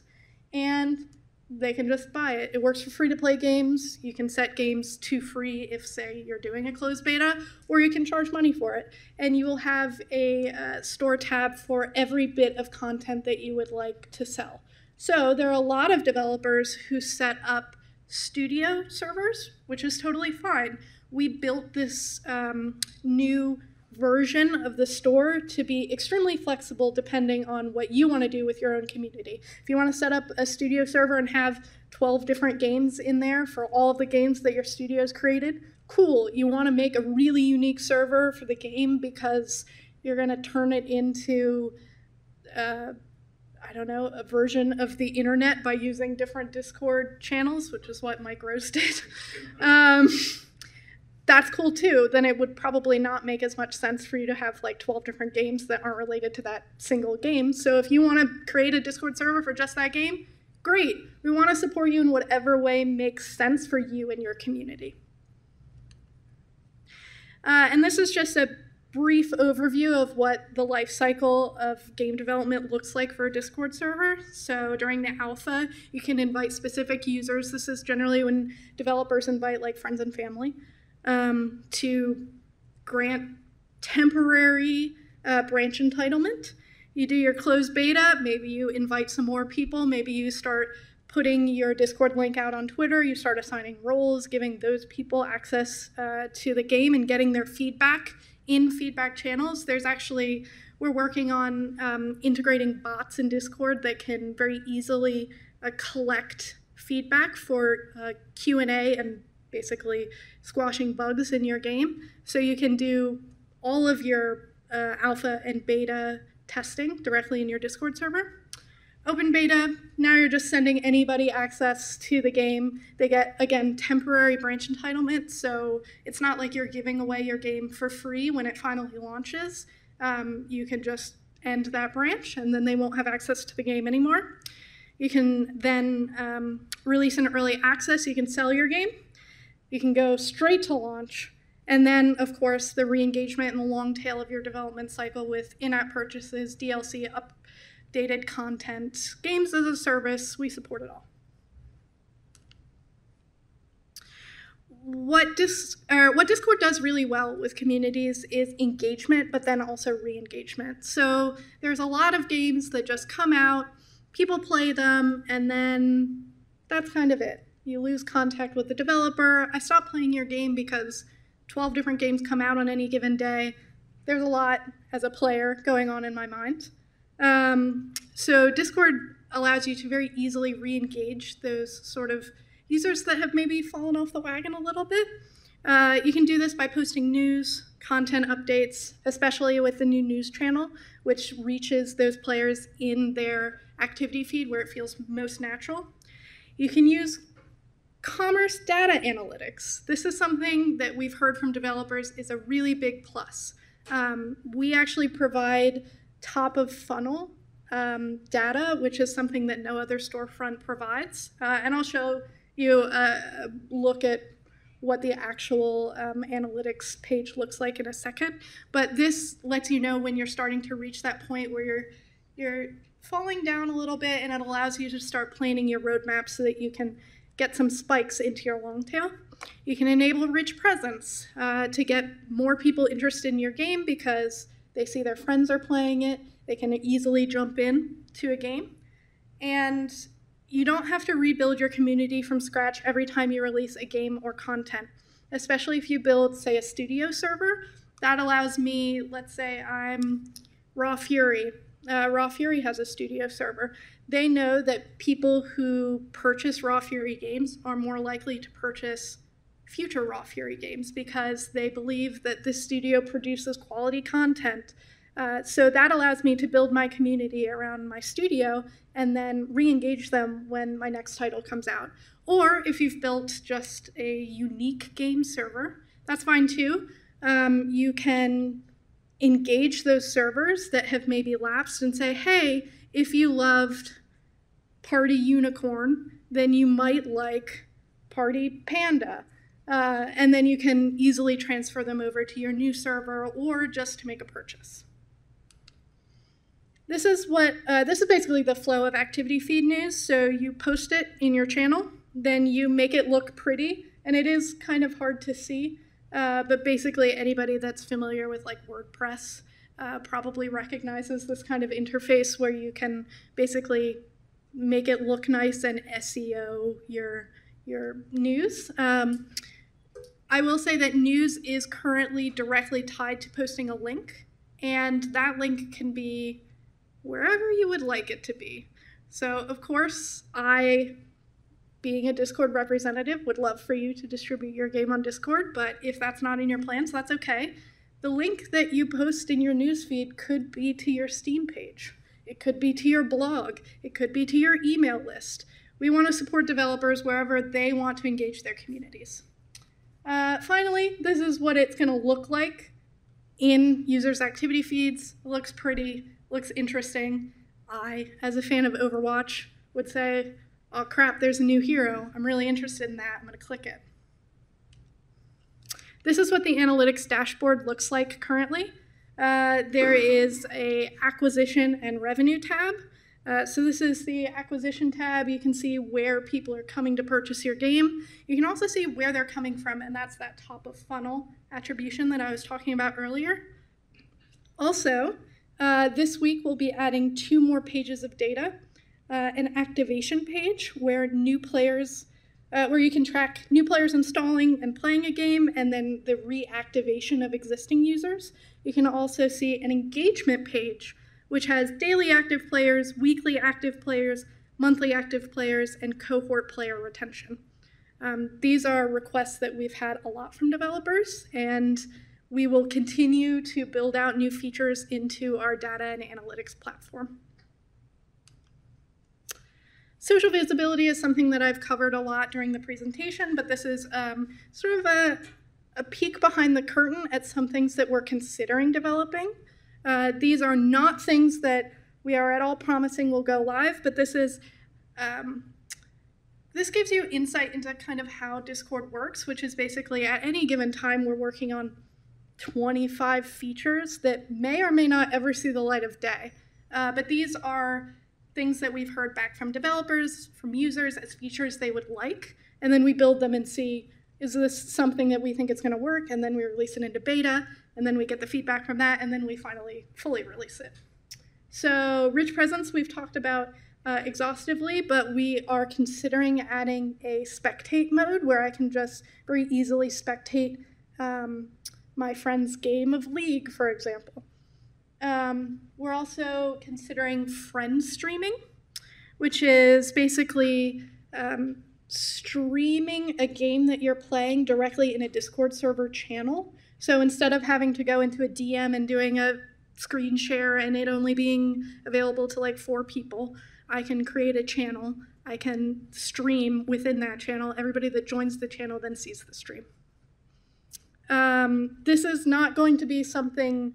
And they can just buy it. It works for free-to-play games. You can set games to free if, say, you're doing a closed beta, or you can charge money for it. And you will have a uh, store tab for every bit of content that you would like to sell. So there are a lot of developers who set up studio servers, which is totally fine we built this um, new version of the store to be extremely flexible depending on what you want to do with your own community. If you want to set up a studio server and have 12 different games in there for all of the games that your studio has created, cool. You want to make a really unique server for the game because you're going to turn it into, uh, I don't know, a version of the internet by using different Discord channels, which is what Mike Rose did. um, that's cool too, then it would probably not make as much sense for you to have like 12 different games that aren't related to that single game. So if you want to create a Discord server for just that game, great. We want to support you in whatever way makes sense for you and your community. Uh, and this is just a brief overview of what the life cycle of game development looks like for a Discord server. So during the alpha, you can invite specific users. This is generally when developers invite like friends and family um, to grant temporary uh, branch entitlement. You do your closed beta, maybe you invite some more people, maybe you start putting your Discord link out on Twitter, you start assigning roles, giving those people access uh, to the game and getting their feedback in feedback channels. There's actually, we're working on um, integrating bots in Discord that can very easily uh, collect feedback for uh, Q&A and basically squashing bugs in your game. So you can do all of your uh, alpha and beta testing directly in your Discord server. Open beta, now you're just sending anybody access to the game. They get, again, temporary branch entitlement, so it's not like you're giving away your game for free when it finally launches. Um, you can just end that branch, and then they won't have access to the game anymore. You can then um, release an early access, you can sell your game. You can go straight to launch. And then, of course, the re engagement and the long tail of your development cycle with in app purchases, DLC, updated content, games as a service. We support it all. what dis or what Discord does really well with communities is engagement, but then also re-engagement. So there's a lot of games that just come out, people play them, and then that's kind of it. You lose contact with the developer. I stop playing your game because 12 different games come out on any given day. There's a lot as a player going on in my mind. Um, so Discord allows you to very easily re-engage those sort of users that have maybe fallen off the wagon a little bit. Uh, you can do this by posting news, content updates, especially with the new news channel, which reaches those players in their activity feed where it feels most natural. You can use commerce data analytics. This is something that we've heard from developers is a really big plus. Um, we actually provide top of funnel um, data, which is something that no other storefront provides. Uh, and I'll show you uh, look at what the actual um, analytics page looks like in a second. But this lets you know when you're starting to reach that point where you're you're falling down a little bit, and it allows you to start planning your roadmap so that you can get some spikes into your long tail. You can enable rich presence uh, to get more people interested in your game because they see their friends are playing it. They can easily jump in to a game. And you don't have to rebuild your community from scratch every time you release a game or content, especially if you build, say, a studio server. That allows me, let's say I'm Raw Fury. Uh, Raw Fury has a studio server. They know that people who purchase Raw Fury games are more likely to purchase future Raw Fury games because they believe that this studio produces quality content uh, so that allows me to build my community around my studio and then re-engage them when my next title comes out. Or if you've built just a unique game server, that's fine too. Um, you can engage those servers that have maybe lapsed and say, hey, if you loved Party Unicorn, then you might like Party Panda. Uh, and then you can easily transfer them over to your new server or just to make a purchase. This is what uh, this is basically the flow of activity feed news. So you post it in your channel, then you make it look pretty, and it is kind of hard to see. Uh, but basically, anybody that's familiar with like WordPress uh, probably recognizes this kind of interface where you can basically make it look nice and SEO your your news. Um, I will say that news is currently directly tied to posting a link, and that link can be wherever you would like it to be. So, of course, I, being a Discord representative, would love for you to distribute your game on Discord, but if that's not in your plans, that's okay. The link that you post in your newsfeed could be to your Steam page. It could be to your blog. It could be to your email list. We want to support developers wherever they want to engage their communities. Uh, finally, this is what it's going to look like in users' activity feeds. It looks pretty looks interesting. I, as a fan of Overwatch, would say, oh crap, there's a new hero. I'm really interested in that. I'm going to click it. This is what the analytics dashboard looks like currently. Uh, there is a acquisition and revenue tab. Uh, so this is the acquisition tab. You can see where people are coming to purchase your game. You can also see where they're coming from, and that's that top of funnel attribution that I was talking about earlier. Also, uh, this week we'll be adding two more pages of data. Uh, an activation page where new players, uh, where you can track new players installing and playing a game, and then the reactivation of existing users. You can also see an engagement page, which has daily active players, weekly active players, monthly active players, and cohort player retention. Um, these are requests that we've had a lot from developers, and we will continue to build out new features into our data and analytics platform. Social visibility is something that I've covered a lot during the presentation, but this is um, sort of a, a, peek behind the curtain at some things that we're considering developing. Uh, these are not things that we are at all promising will go live, but this is um, this gives you insight into kind of how Discord works, which is basically at any given time we're working on 25 features that may or may not ever see the light of day. Uh, but these are things that we've heard back from developers, from users as features they would like, and then we build them and see is this something that we think it's going to work? And then we release it into beta, and then we get the feedback from that, and then we finally fully release it. So Rich Presence we've talked about uh, exhaustively, but we are considering adding a spectate mode where I can just very easily spectate um, my friend's game of League, for example. Um, we're also considering friend streaming, which is basically um, streaming a game that you're playing directly in a Discord server channel. So instead of having to go into a DM and doing a screen share and it only being available to like four people, I can create a channel. I can stream within that channel. Everybody that joins the channel then sees the stream. Um, this is not going to be something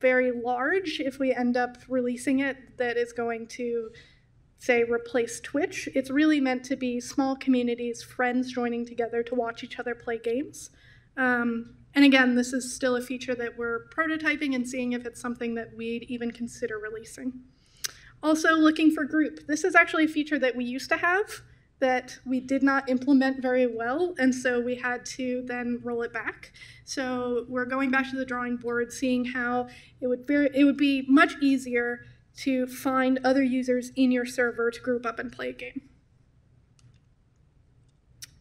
very large if we end up releasing it that is going to say replace Twitch. It's really meant to be small communities, friends joining together to watch each other play games. Um, and again, this is still a feature that we're prototyping and seeing if it's something that we'd even consider releasing. Also looking for group. This is actually a feature that we used to have that we did not implement very well, and so we had to then roll it back. So we're going back to the drawing board, seeing how it would very, it would be much easier to find other users in your server to group up and play a game.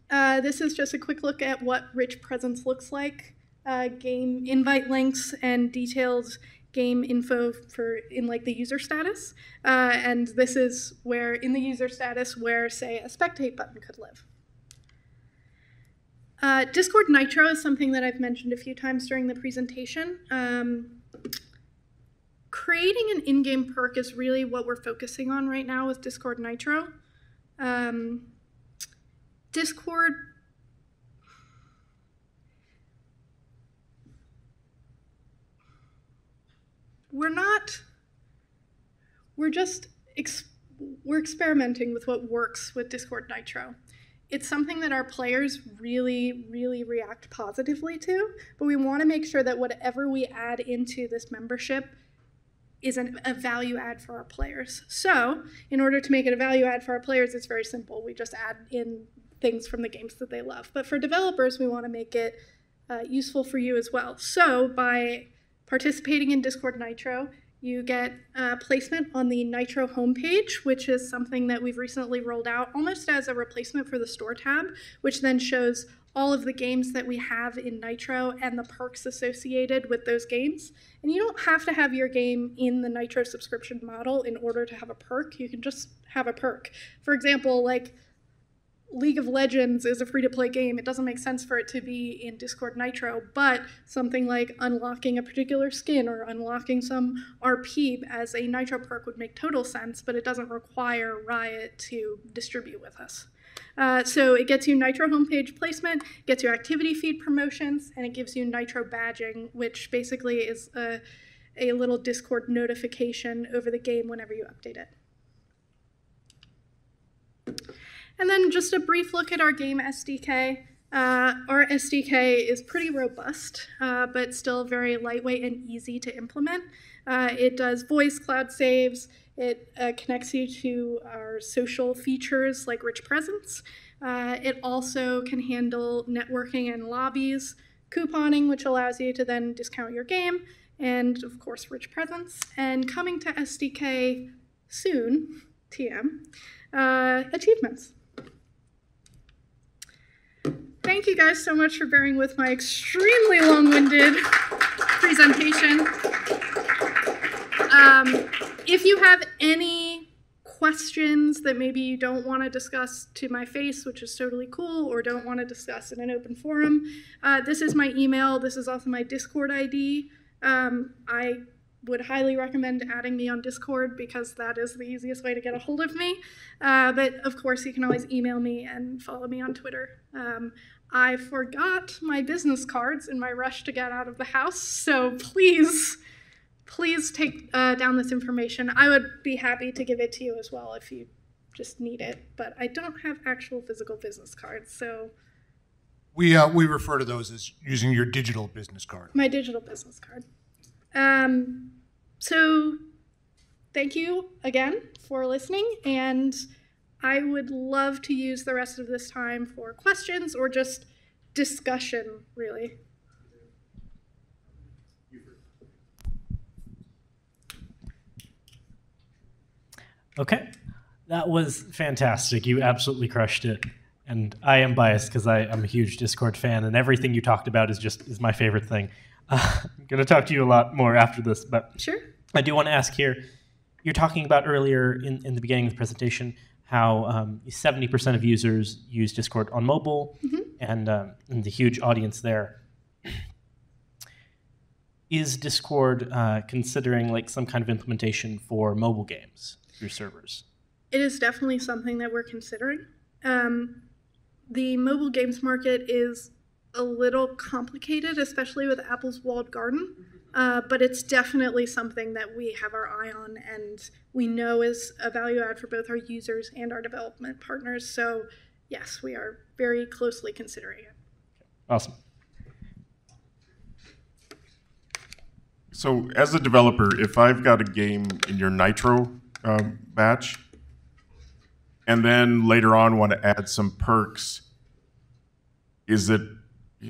Uh, this is just a quick look at what Rich Presence looks like. Uh, game invite links and details game info for in like the user status. Uh, and this is where in the user status where say a spectate button could live. Uh, Discord Nitro is something that I've mentioned a few times during the presentation. Um, creating an in-game perk is really what we're focusing on right now with Discord Nitro. Um, Discord we're not we're just ex- we're experimenting with what works with Discord Nitro. It's something that our players really, really react positively to, but we want to make sure that whatever we add into this membership is an, a value add for our players. So, in order to make it a value add for our players, it's very simple. We just add in things from the games that they love. But for developers, we want to make it uh, useful for you as well. So, by participating in Discord Nitro, you get placement on the Nitro homepage, which is something that we've recently rolled out almost as a replacement for the store tab, which then shows all of the games that we have in Nitro and the perks associated with those games. And you don't have to have your game in the Nitro subscription model in order to have a perk. You can just have a perk. For example, like League of Legends is a free to play game. It doesn't make sense for it to be in Discord Nitro, but something like unlocking a particular skin or unlocking some RP as a Nitro perk would make total sense, but it doesn't require Riot to distribute with us. Uh, so it gets you Nitro homepage placement, gets you activity feed promotions, and it gives you Nitro badging, which basically is a, a little Discord notification over the game whenever you update it. And then just a brief look at our game SDK. Uh, our SDK is pretty robust, uh, but still very lightweight and easy to implement. Uh, it does voice cloud saves. It uh, connects you to our social features like Rich Presence. Uh, it also can handle networking and lobbies, couponing, which allows you to then discount your game, and of course, Rich Presence. And coming to SDK soon, TM, uh, achievements. Thank you guys so much for bearing with my extremely long-winded presentation. Um, if you have any questions that maybe you don't want to discuss to my face, which is totally cool, or don't want to discuss in an open forum, uh, this is my email. This is also my Discord ID. Um, I would highly recommend adding me on Discord because that is the easiest way to get a hold of me. Uh, but of course, you can always email me and follow me on Twitter. Um, I forgot my business cards in my rush to get out of the house, so please, please take uh, down this information. I would be happy to give it to you as well if you just need it, but I don't have actual physical business cards, so. We, uh, we refer to those as using your digital business card. My digital business card. Um, so, thank you again for listening, and I would love to use the rest of this time for questions or just discussion, really. Okay. That was fantastic. You absolutely crushed it. And I am biased because I'm a huge Discord fan, and everything you talked about is just is my favorite thing. Uh, I'm going to talk to you a lot more after this, but Sure. I do want to ask here. You're talking about earlier in, in the beginning of the presentation how um, 70% of users use Discord on mobile and, um, and the huge audience there. Is Discord uh, considering like some kind of implementation for mobile games through servers? It is definitely something that we're considering. Um, the mobile games market is a little complicated, especially with Apple's walled garden. Uh, but it's definitely something that we have our eye on and we know is a value add for both our users and our development partners. So, yes, we are very closely considering it. Awesome. So, as a developer, if I've got a game in your Nitro um, batch, and then later on want to add some perks, is it?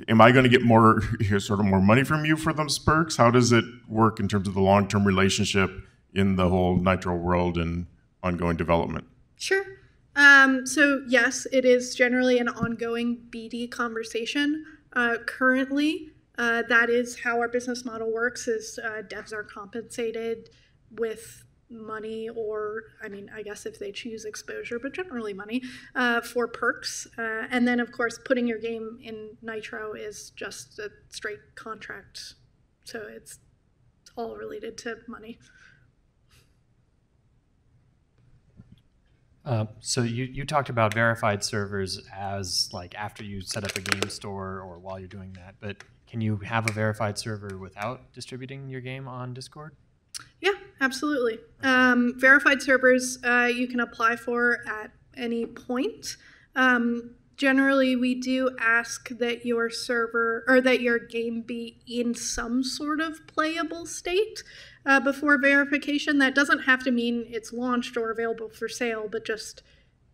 Am I going to get more, sort of more money from you for those perks? How does it work in terms of the long-term relationship in the whole Nitro world and ongoing development? Sure. Um, so yes, it is generally an ongoing BD conversation. Uh, currently, uh, that is how our business model works. Is uh, devs are compensated with money, or I mean, I guess if they choose exposure, but generally money uh, for perks. Uh, and then, of course, putting your game in Nitro is just a straight contract, so it's all related to money. Uh, so you, you talked about verified servers as like after you set up a game store or while you're doing that, but can you have a verified server without distributing your game on Discord? Yeah, absolutely. Um, verified servers uh, you can apply for at any point. Um, generally, we do ask that your server or that your game be in some sort of playable state uh, before verification. That doesn't have to mean it's launched or available for sale, but just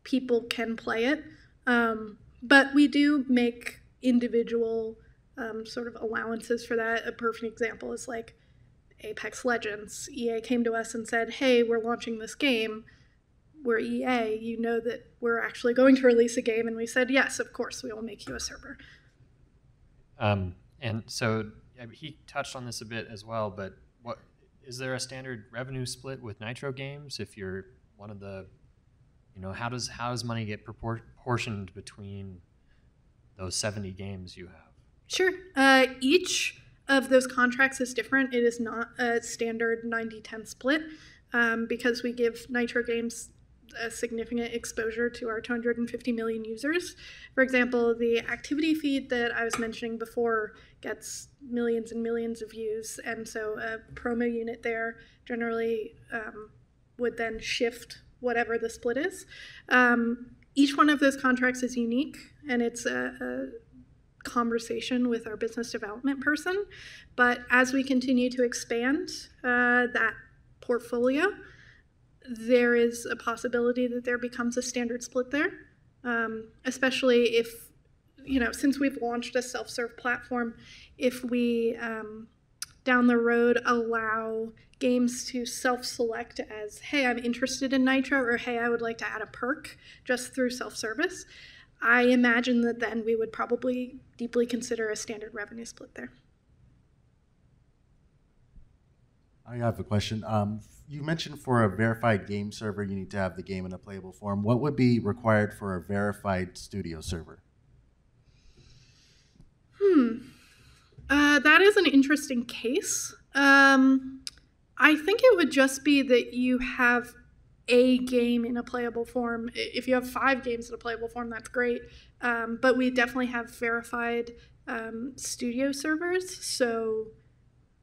people can play it. Um, but we do make individual um, sort of allowances for that. A perfect example is like Apex Legends. EA came to us and said, "Hey, we're launching this game. We're EA. You know that we're actually going to release a game." And we said, "Yes, of course, we will make you a server." Um, and so he touched on this a bit as well, but what is there a standard revenue split with Nitro games if you're one of the, you know, how does how does money get proportioned between those 70 games you have? Sure. Uh, each of those contracts is different. It is not a standard 90 10 split um, because we give Nitro Games a significant exposure to our 250 million users. For example, the activity feed that I was mentioning before gets millions and millions of views, and so a promo unit there generally um, would then shift whatever the split is. Um, each one of those contracts is unique, and it's a, a conversation with our business development person. But as we continue to expand uh, that portfolio, there is a possibility that there becomes a standard split there, um, especially if, you know, since we've launched a self serve platform, if we um, down the road allow games to self select as, hey, I'm interested in Nitro, or hey, I would like to add a perk just through self service. I imagine that then we would probably deeply consider a standard revenue split there. I have a question. Um, you mentioned for a verified game server, you need to have the game in a playable form. What would be required for a verified studio server? Hmm. Uh, that is an interesting case. Um, I think it would just be that you have a game in a playable form. If you have five games in a playable form, that's great. Um, but we definitely have verified um, studio servers, so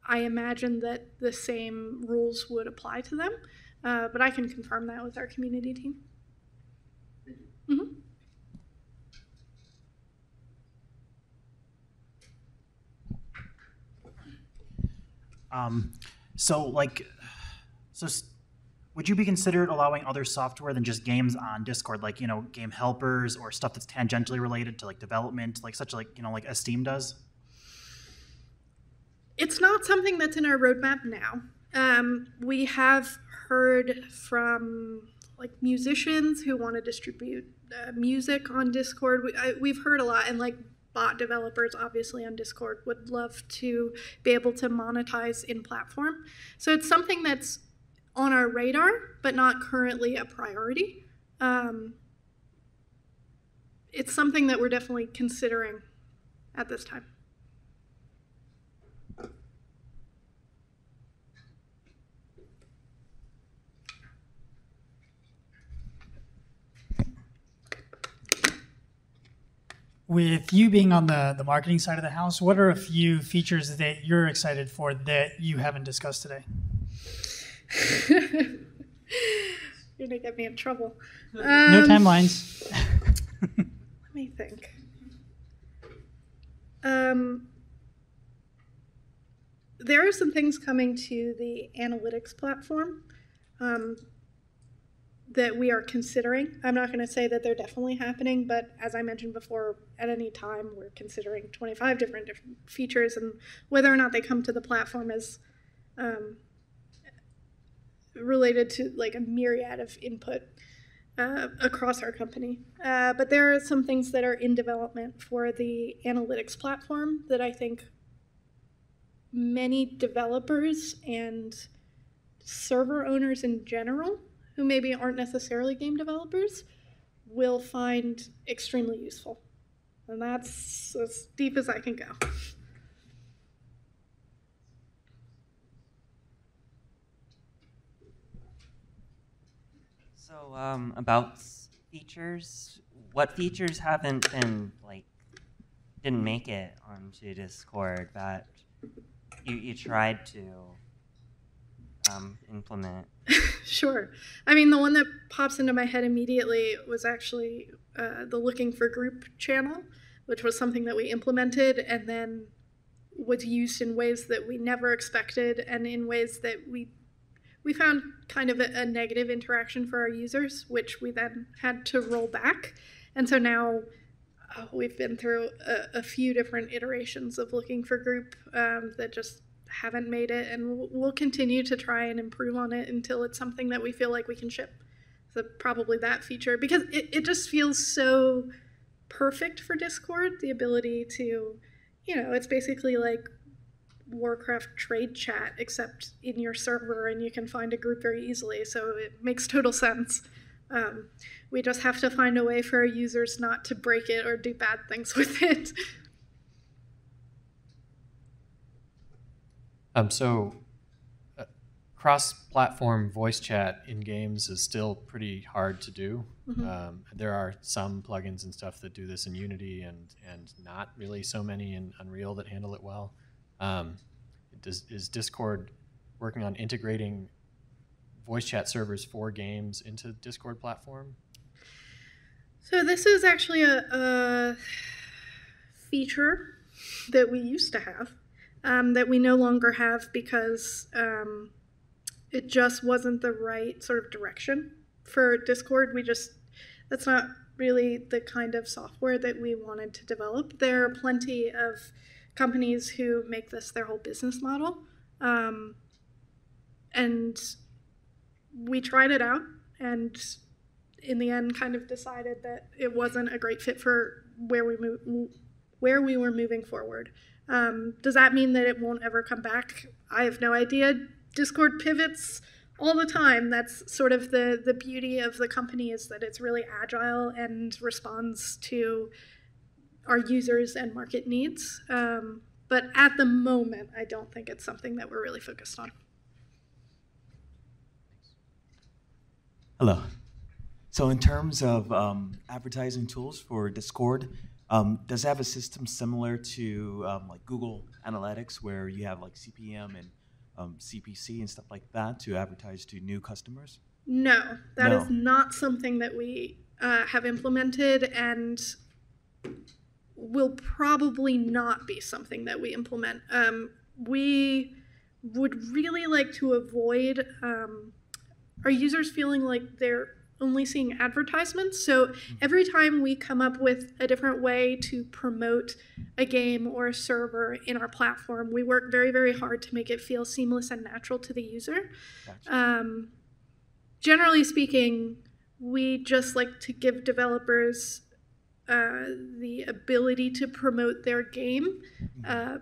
I imagine that the same rules would apply to them. Uh, but I can confirm that with our community team. Mhm. Um, so like, so would you be considered allowing other software than just games on Discord, like you know, game helpers or stuff that's tangentially related to like development, like such like you know, like as Steam does? It's not something that's in our roadmap now. Um, we have heard from like musicians who want to distribute uh, music on Discord. We, I, we've heard a lot, and like bot developers, obviously on Discord, would love to be able to monetize in platform. So it's something that's on our radar, but not currently a priority. Um, it's something that we're definitely considering at this time. With you being on the, the marketing side of the house, what are a few features that you're excited for that you haven't discussed today? You're gonna get me in trouble. no Um, timelines. Let me think. Um, there are some things coming to the analytics platform um, that we are considering. I'm not going to say that they're definitely happening, but as I mentioned before, at any time we're considering 25 different different features, and whether or not they come to the platform is um, related to like a myriad of input uh, across our company. Uh, but there are some things that are in development for the analytics platform that I think many developers and server owners in general, who maybe aren't necessarily game developers, will find extremely useful. And that's as deep as I can go. Um, about features, what features haven't been like didn't make it onto Discord that you, you tried to um, implement? Sure. I mean, the one that pops into my head immediately was actually uh, the looking for group channel, which was something that we implemented and then was used in ways that we never expected and in ways that we we found kind of a, a negative interaction for our users, which we then had to roll back. And so now uh, we've been through a, a few different iterations of looking for group um, that just haven't made it, and we'll, we'll continue to try and improve on it until it's something that we feel like we can ship. So probably that feature because it, it just feels so perfect for Discord. The ability to, you know, it's basically like Warcraft trade chat, except in your server, and you can find a group very easily. So it makes total sense. Um, we just have to find a way for our users not to break it or do bad things with it. Um, so, uh, cross-platform voice chat in games is still pretty hard to do. Um, there are some plugins and stuff that do this in Unity, and and not really so many in Unreal that handle it well. Um, does is Discord working on integrating voice chat servers for games into Discord platform? So this is actually a, a feature that we used to have um, that we no longer have because um, it just wasn't the right sort of direction for Discord. We just that's not really the kind of software that we wanted to develop. There are plenty of companies who make this their whole business model, um, and we tried it out and in the end kind of decided that it wasn't a great fit for where we move, where we were moving forward. Um, does that mean that it won't ever come back? I have no idea. Discord pivots all the time. That's sort of the the beauty of the company is that it's really agile and responds to our users and market needs. Um, but at the moment, I don't think it's something that we're really focused on. Hello. So, in terms of um, advertising tools for Discord, um, does it have a system similar to um, like Google Analytics, where you have like CPM and um, CPC and stuff like that to advertise to new customers? No, that is No. not something that we uh, have implemented and will probably not be something that we implement. Um, we would really like to avoid um, our users feeling like they're only seeing advertisements. So every time we come up with a different way to promote a game or a server in our platform, we work very, very hard to make it feel seamless and natural to the user. Um, generally speaking, we just like to give developers uh, the ability to promote their game uh,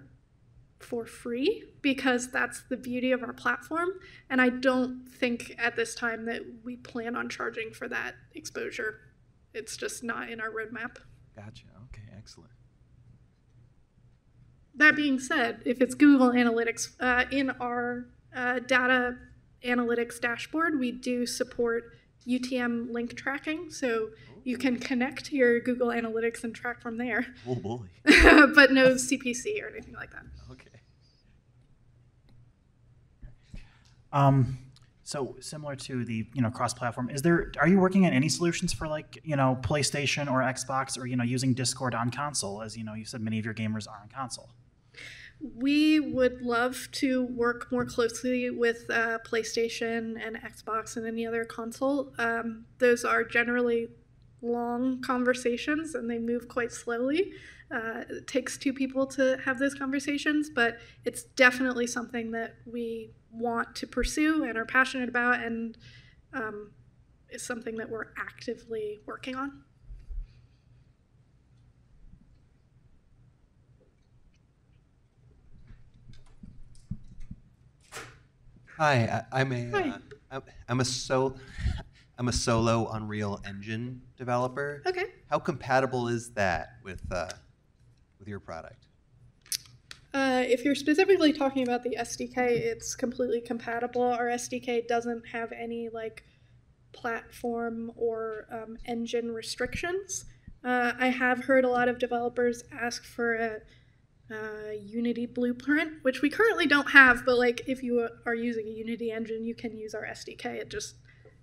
for free because that's the beauty of our platform. And I don't think at this time that we plan on charging for that exposure. It's just not in our roadmap. Gotcha. Okay, excellent. That being said, if it's Google Analytics, uh, in our uh, data analytics dashboard, we do support UTM link tracking. So you can connect to your Google Analytics and track from there, Oh boy. but no CPC or anything like that. Okay. Um, so similar to the you know cross-platform, is there are you working on any solutions for like you know PlayStation or Xbox or you know using Discord on console? As you know, you said many of your gamers are on console. We would love to work more closely with uh, PlayStation and Xbox and any other console. Um, those are generally long conversations and they move quite slowly. Uh, it takes two people to have those conversations, but it's definitely something that we want to pursue and are passionate about, and um, is something that we're actively working on. Hi, I, I'm a Hi. uh, a so I'm a solo Unreal Engine developer. Okay. How compatible is that with uh, with your product? Uh, if you're specifically talking about the SDK, it's completely compatible. Our SDK doesn't have any like platform or um, engine restrictions. Uh, I have heard a lot of developers ask for a, uh Unity blueprint, which we currently don't have. But like, if you are using a Unity engine, you can use our SDK. It just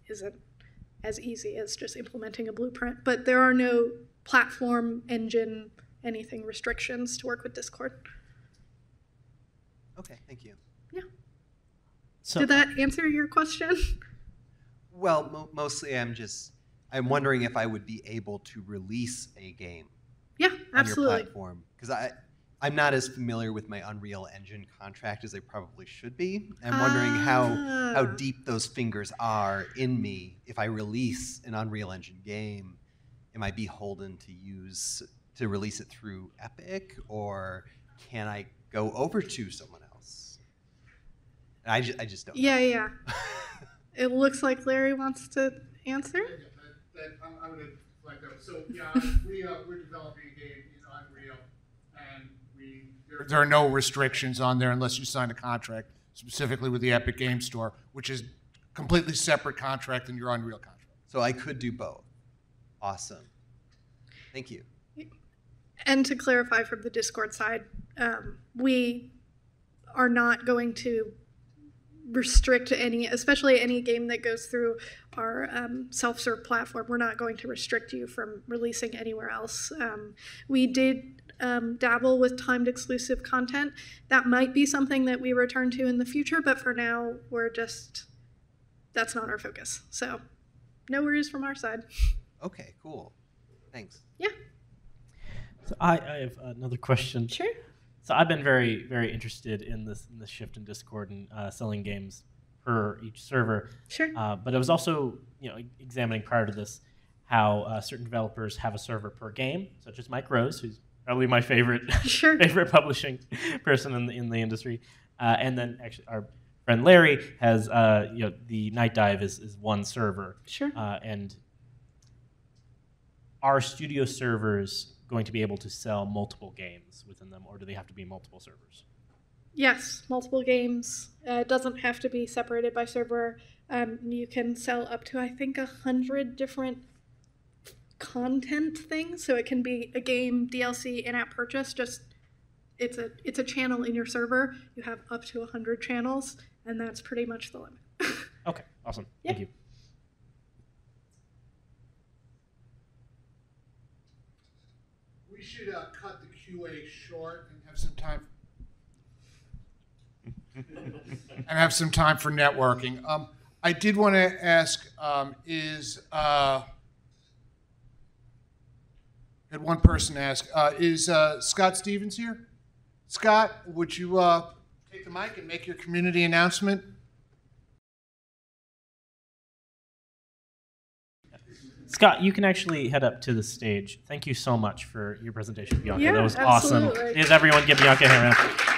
isn't as easy as just implementing a blueprint. But there are no platform, engine, anything restrictions to work with Discord. Okay, thank you. Yeah. So, Did that answer your question? Well, mo- mostly I'm just I'm wondering if I would be able to release a game Yeah, absolutely. on absolutely. your platform because I I'm not as familiar with my Unreal Engine contract as I probably should be. I'm wondering how how Ah. deep those fingers are in me if I release an Unreal Engine game. Am I beholden to use to release it through Epic, or can I go over to someone else? I, ju- I just don't. Yeah, know. yeah. it looks like Larry wants to answer. That, I'm, I'm gonna like that. So, yeah, we, uh, we're developing a game in Unreal, and we, there, there are no restrictions on there unless you sign a contract specifically with the Epic Game Store, which is completely separate contract than your Unreal contract. So I could do both. Awesome. Thank you. And to clarify from the Discord side, um, we are not going to restrict any, especially any game that goes through our um, self-serve platform. We're not going to restrict you from releasing anywhere else. Um, we did um, dabble with timed exclusive content. That might be something that we return to in the future, but for now, we're just that's not our focus. So, no worries from our side. Okay, cool. Thanks. Yeah, so I, I have another question. sure. So I've been very, very interested in this in this shift in Discord and uh, selling games per each server. Sure. Uh, but I was also, you know, examining prior to this how uh, certain developers have a server per game, such as Mike Rose, who's probably my favorite Sure. favorite publishing person in the, in the industry, uh, and then actually our friend Larry has, uh, you know, the Nightdive is, is one server, Sure. uh, and are studio servers going to be able to sell multiple games within them, or do they have to be multiple servers? Yes, multiple games. Uh, it doesn't have to be separated by server. Um, you can sell up to I think a hundred different content thing. So it can be a game, DLC, in-app purchase. Just it's a it's a channel in your server. You have up to a hundred channels, and that's pretty much the limit. Okay, awesome. Yeah. Thank you. We should uh, cut the QA short and have some time. and have some time for networking. Um, I did want to ask, um, is, uh, had one person ask, uh, is uh, Scott Stevens here? Scott, would you uh, take the mic and make your community announcement? Scott, you can actually head up to the stage. Thank you so much for your presentation, Bianca. Yeah, that was awesome. absolutely. Please, everyone, give Bianca a hand.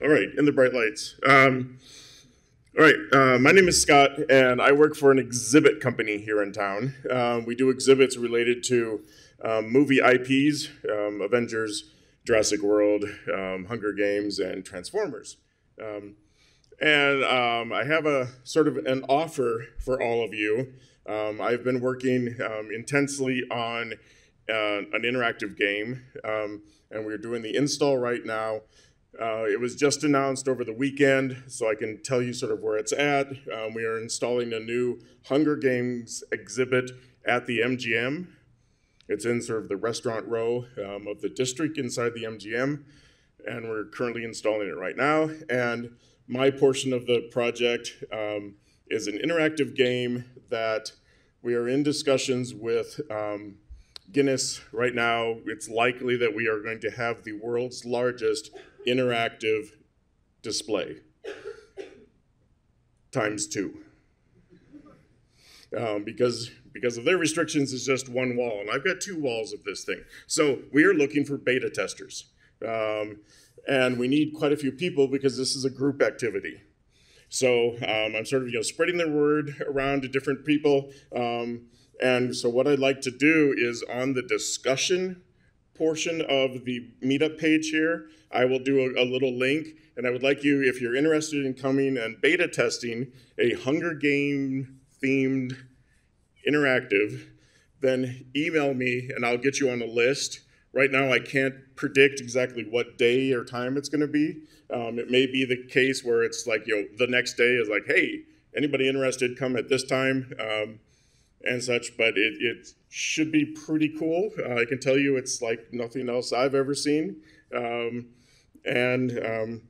All right, in the bright lights. Um, all right, uh, my name is Scott, and I work for an exhibit company here in town. Um, we do exhibits related to um, movie IPs, um, Avengers, Jurassic World, um, Hunger Games, and Transformers. And I have a sort of an offer for all of you. I've been working intensely on uh, an interactive game, and we're doing the install right now. Uh, it was just announced over the weekend, so I can tell you sort of where it's at. Um, we are installing a new Hunger Games exhibit at the MGM. It's in sort of the restaurant row um, of the district inside the MGM, and we're currently installing it right now. And my portion of the project um, is an interactive game that we are in discussions with um, Guinness right now. It's likely that we are going to have the world's largest interactive display times two. Um, because because of their restrictions, it's just one wall, and I've got two walls of this thing. So we are looking for beta testers, um, and we need quite a few people because this is a group activity. So um, I'm sort of you know spreading the word around to different people, um, and so what I'd like to do is on the discussion portion of the meetup page here, I will do a, a, little link, and I would like you, if you're interested in coming and beta testing a Hunger Game themed interactive, then email me and I'll get you on a list. Right now, I can't predict exactly what day or time it's going to be. Um, it may be the case where it's like, you know, the next day is like, hey, anybody interested, come at this time. Um, and such, but it, it should be pretty cool. Uh, I can tell you it's like nothing else I've ever seen. Um, and um,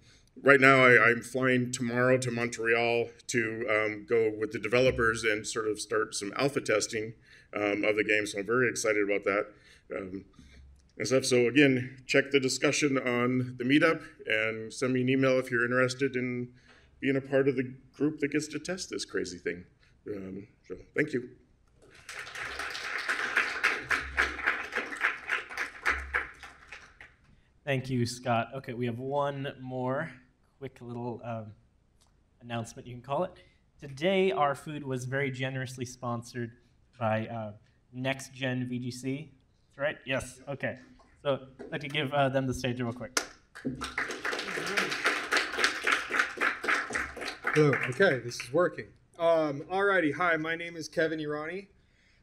right now I, am flying tomorrow to Montreal to um, go with the developers and sort of start some alpha testing um, of the game. So I'm very excited about that. Um, and stuff. So again, check the discussion on the meetup and send me an email if you're interested in being a part of the group that gets to test this crazy thing. Um, so thank you. Thank you, Scott. Okay, we have one more quick little um, announcement, you can call it. Today, our food was very generously sponsored by uh, Next Gen VGC. That's right? Yes. Okay. So I'd like to give uh, them the stage real quick. Hello. Okay, this is working. Um, alrighty. Hi, my name is Kevin Irani.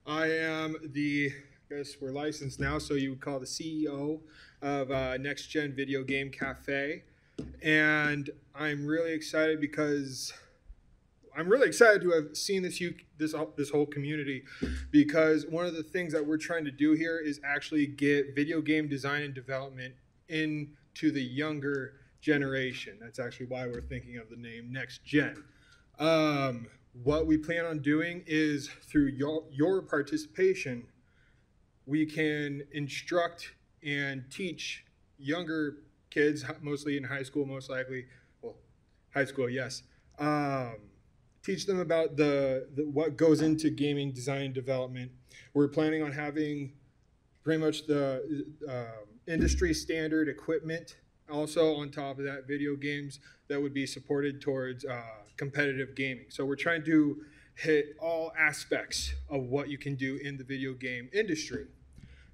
I am the, I guess we're licensed now, so you would call the CEO of uh, Next Gen Video Game Cafe. And I'm really excited because I'm really excited to have seen this this this whole community because one of the things that we're trying to do here is actually get video game design and development into the younger generation. That's actually why we're thinking of the name Next Gen. Um, what we plan on doing is through your, your participation, we can instruct and teach younger kids, mostly in high school, most likely, well, high school, yes, um, teach them about the, the, what goes into gaming design development. We're planning on having pretty much the uh, industry standard equipment. Also, on top of that, video games that would be supported towards uh, competitive gaming. So we're trying to hit all aspects of what you can do in the video game industry.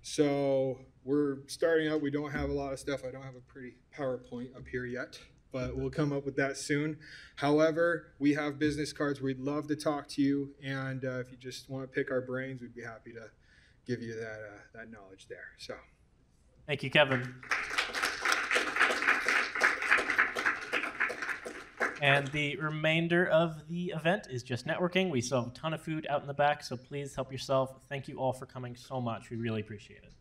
So we're starting out. We don't have a lot of stuff. I don't have a pretty PowerPoint up here yet, but we'll come up with that soon. However, we have business cards. We'd love to talk to you, and uh, if you just want to pick our brains, we'd be happy to give you that uh, that knowledge there. So, thank you, Kevin. And the remainder of the event is just networking. We still have a ton of food out in the back, so please help yourself. Thank you all for coming so much. We really appreciate it.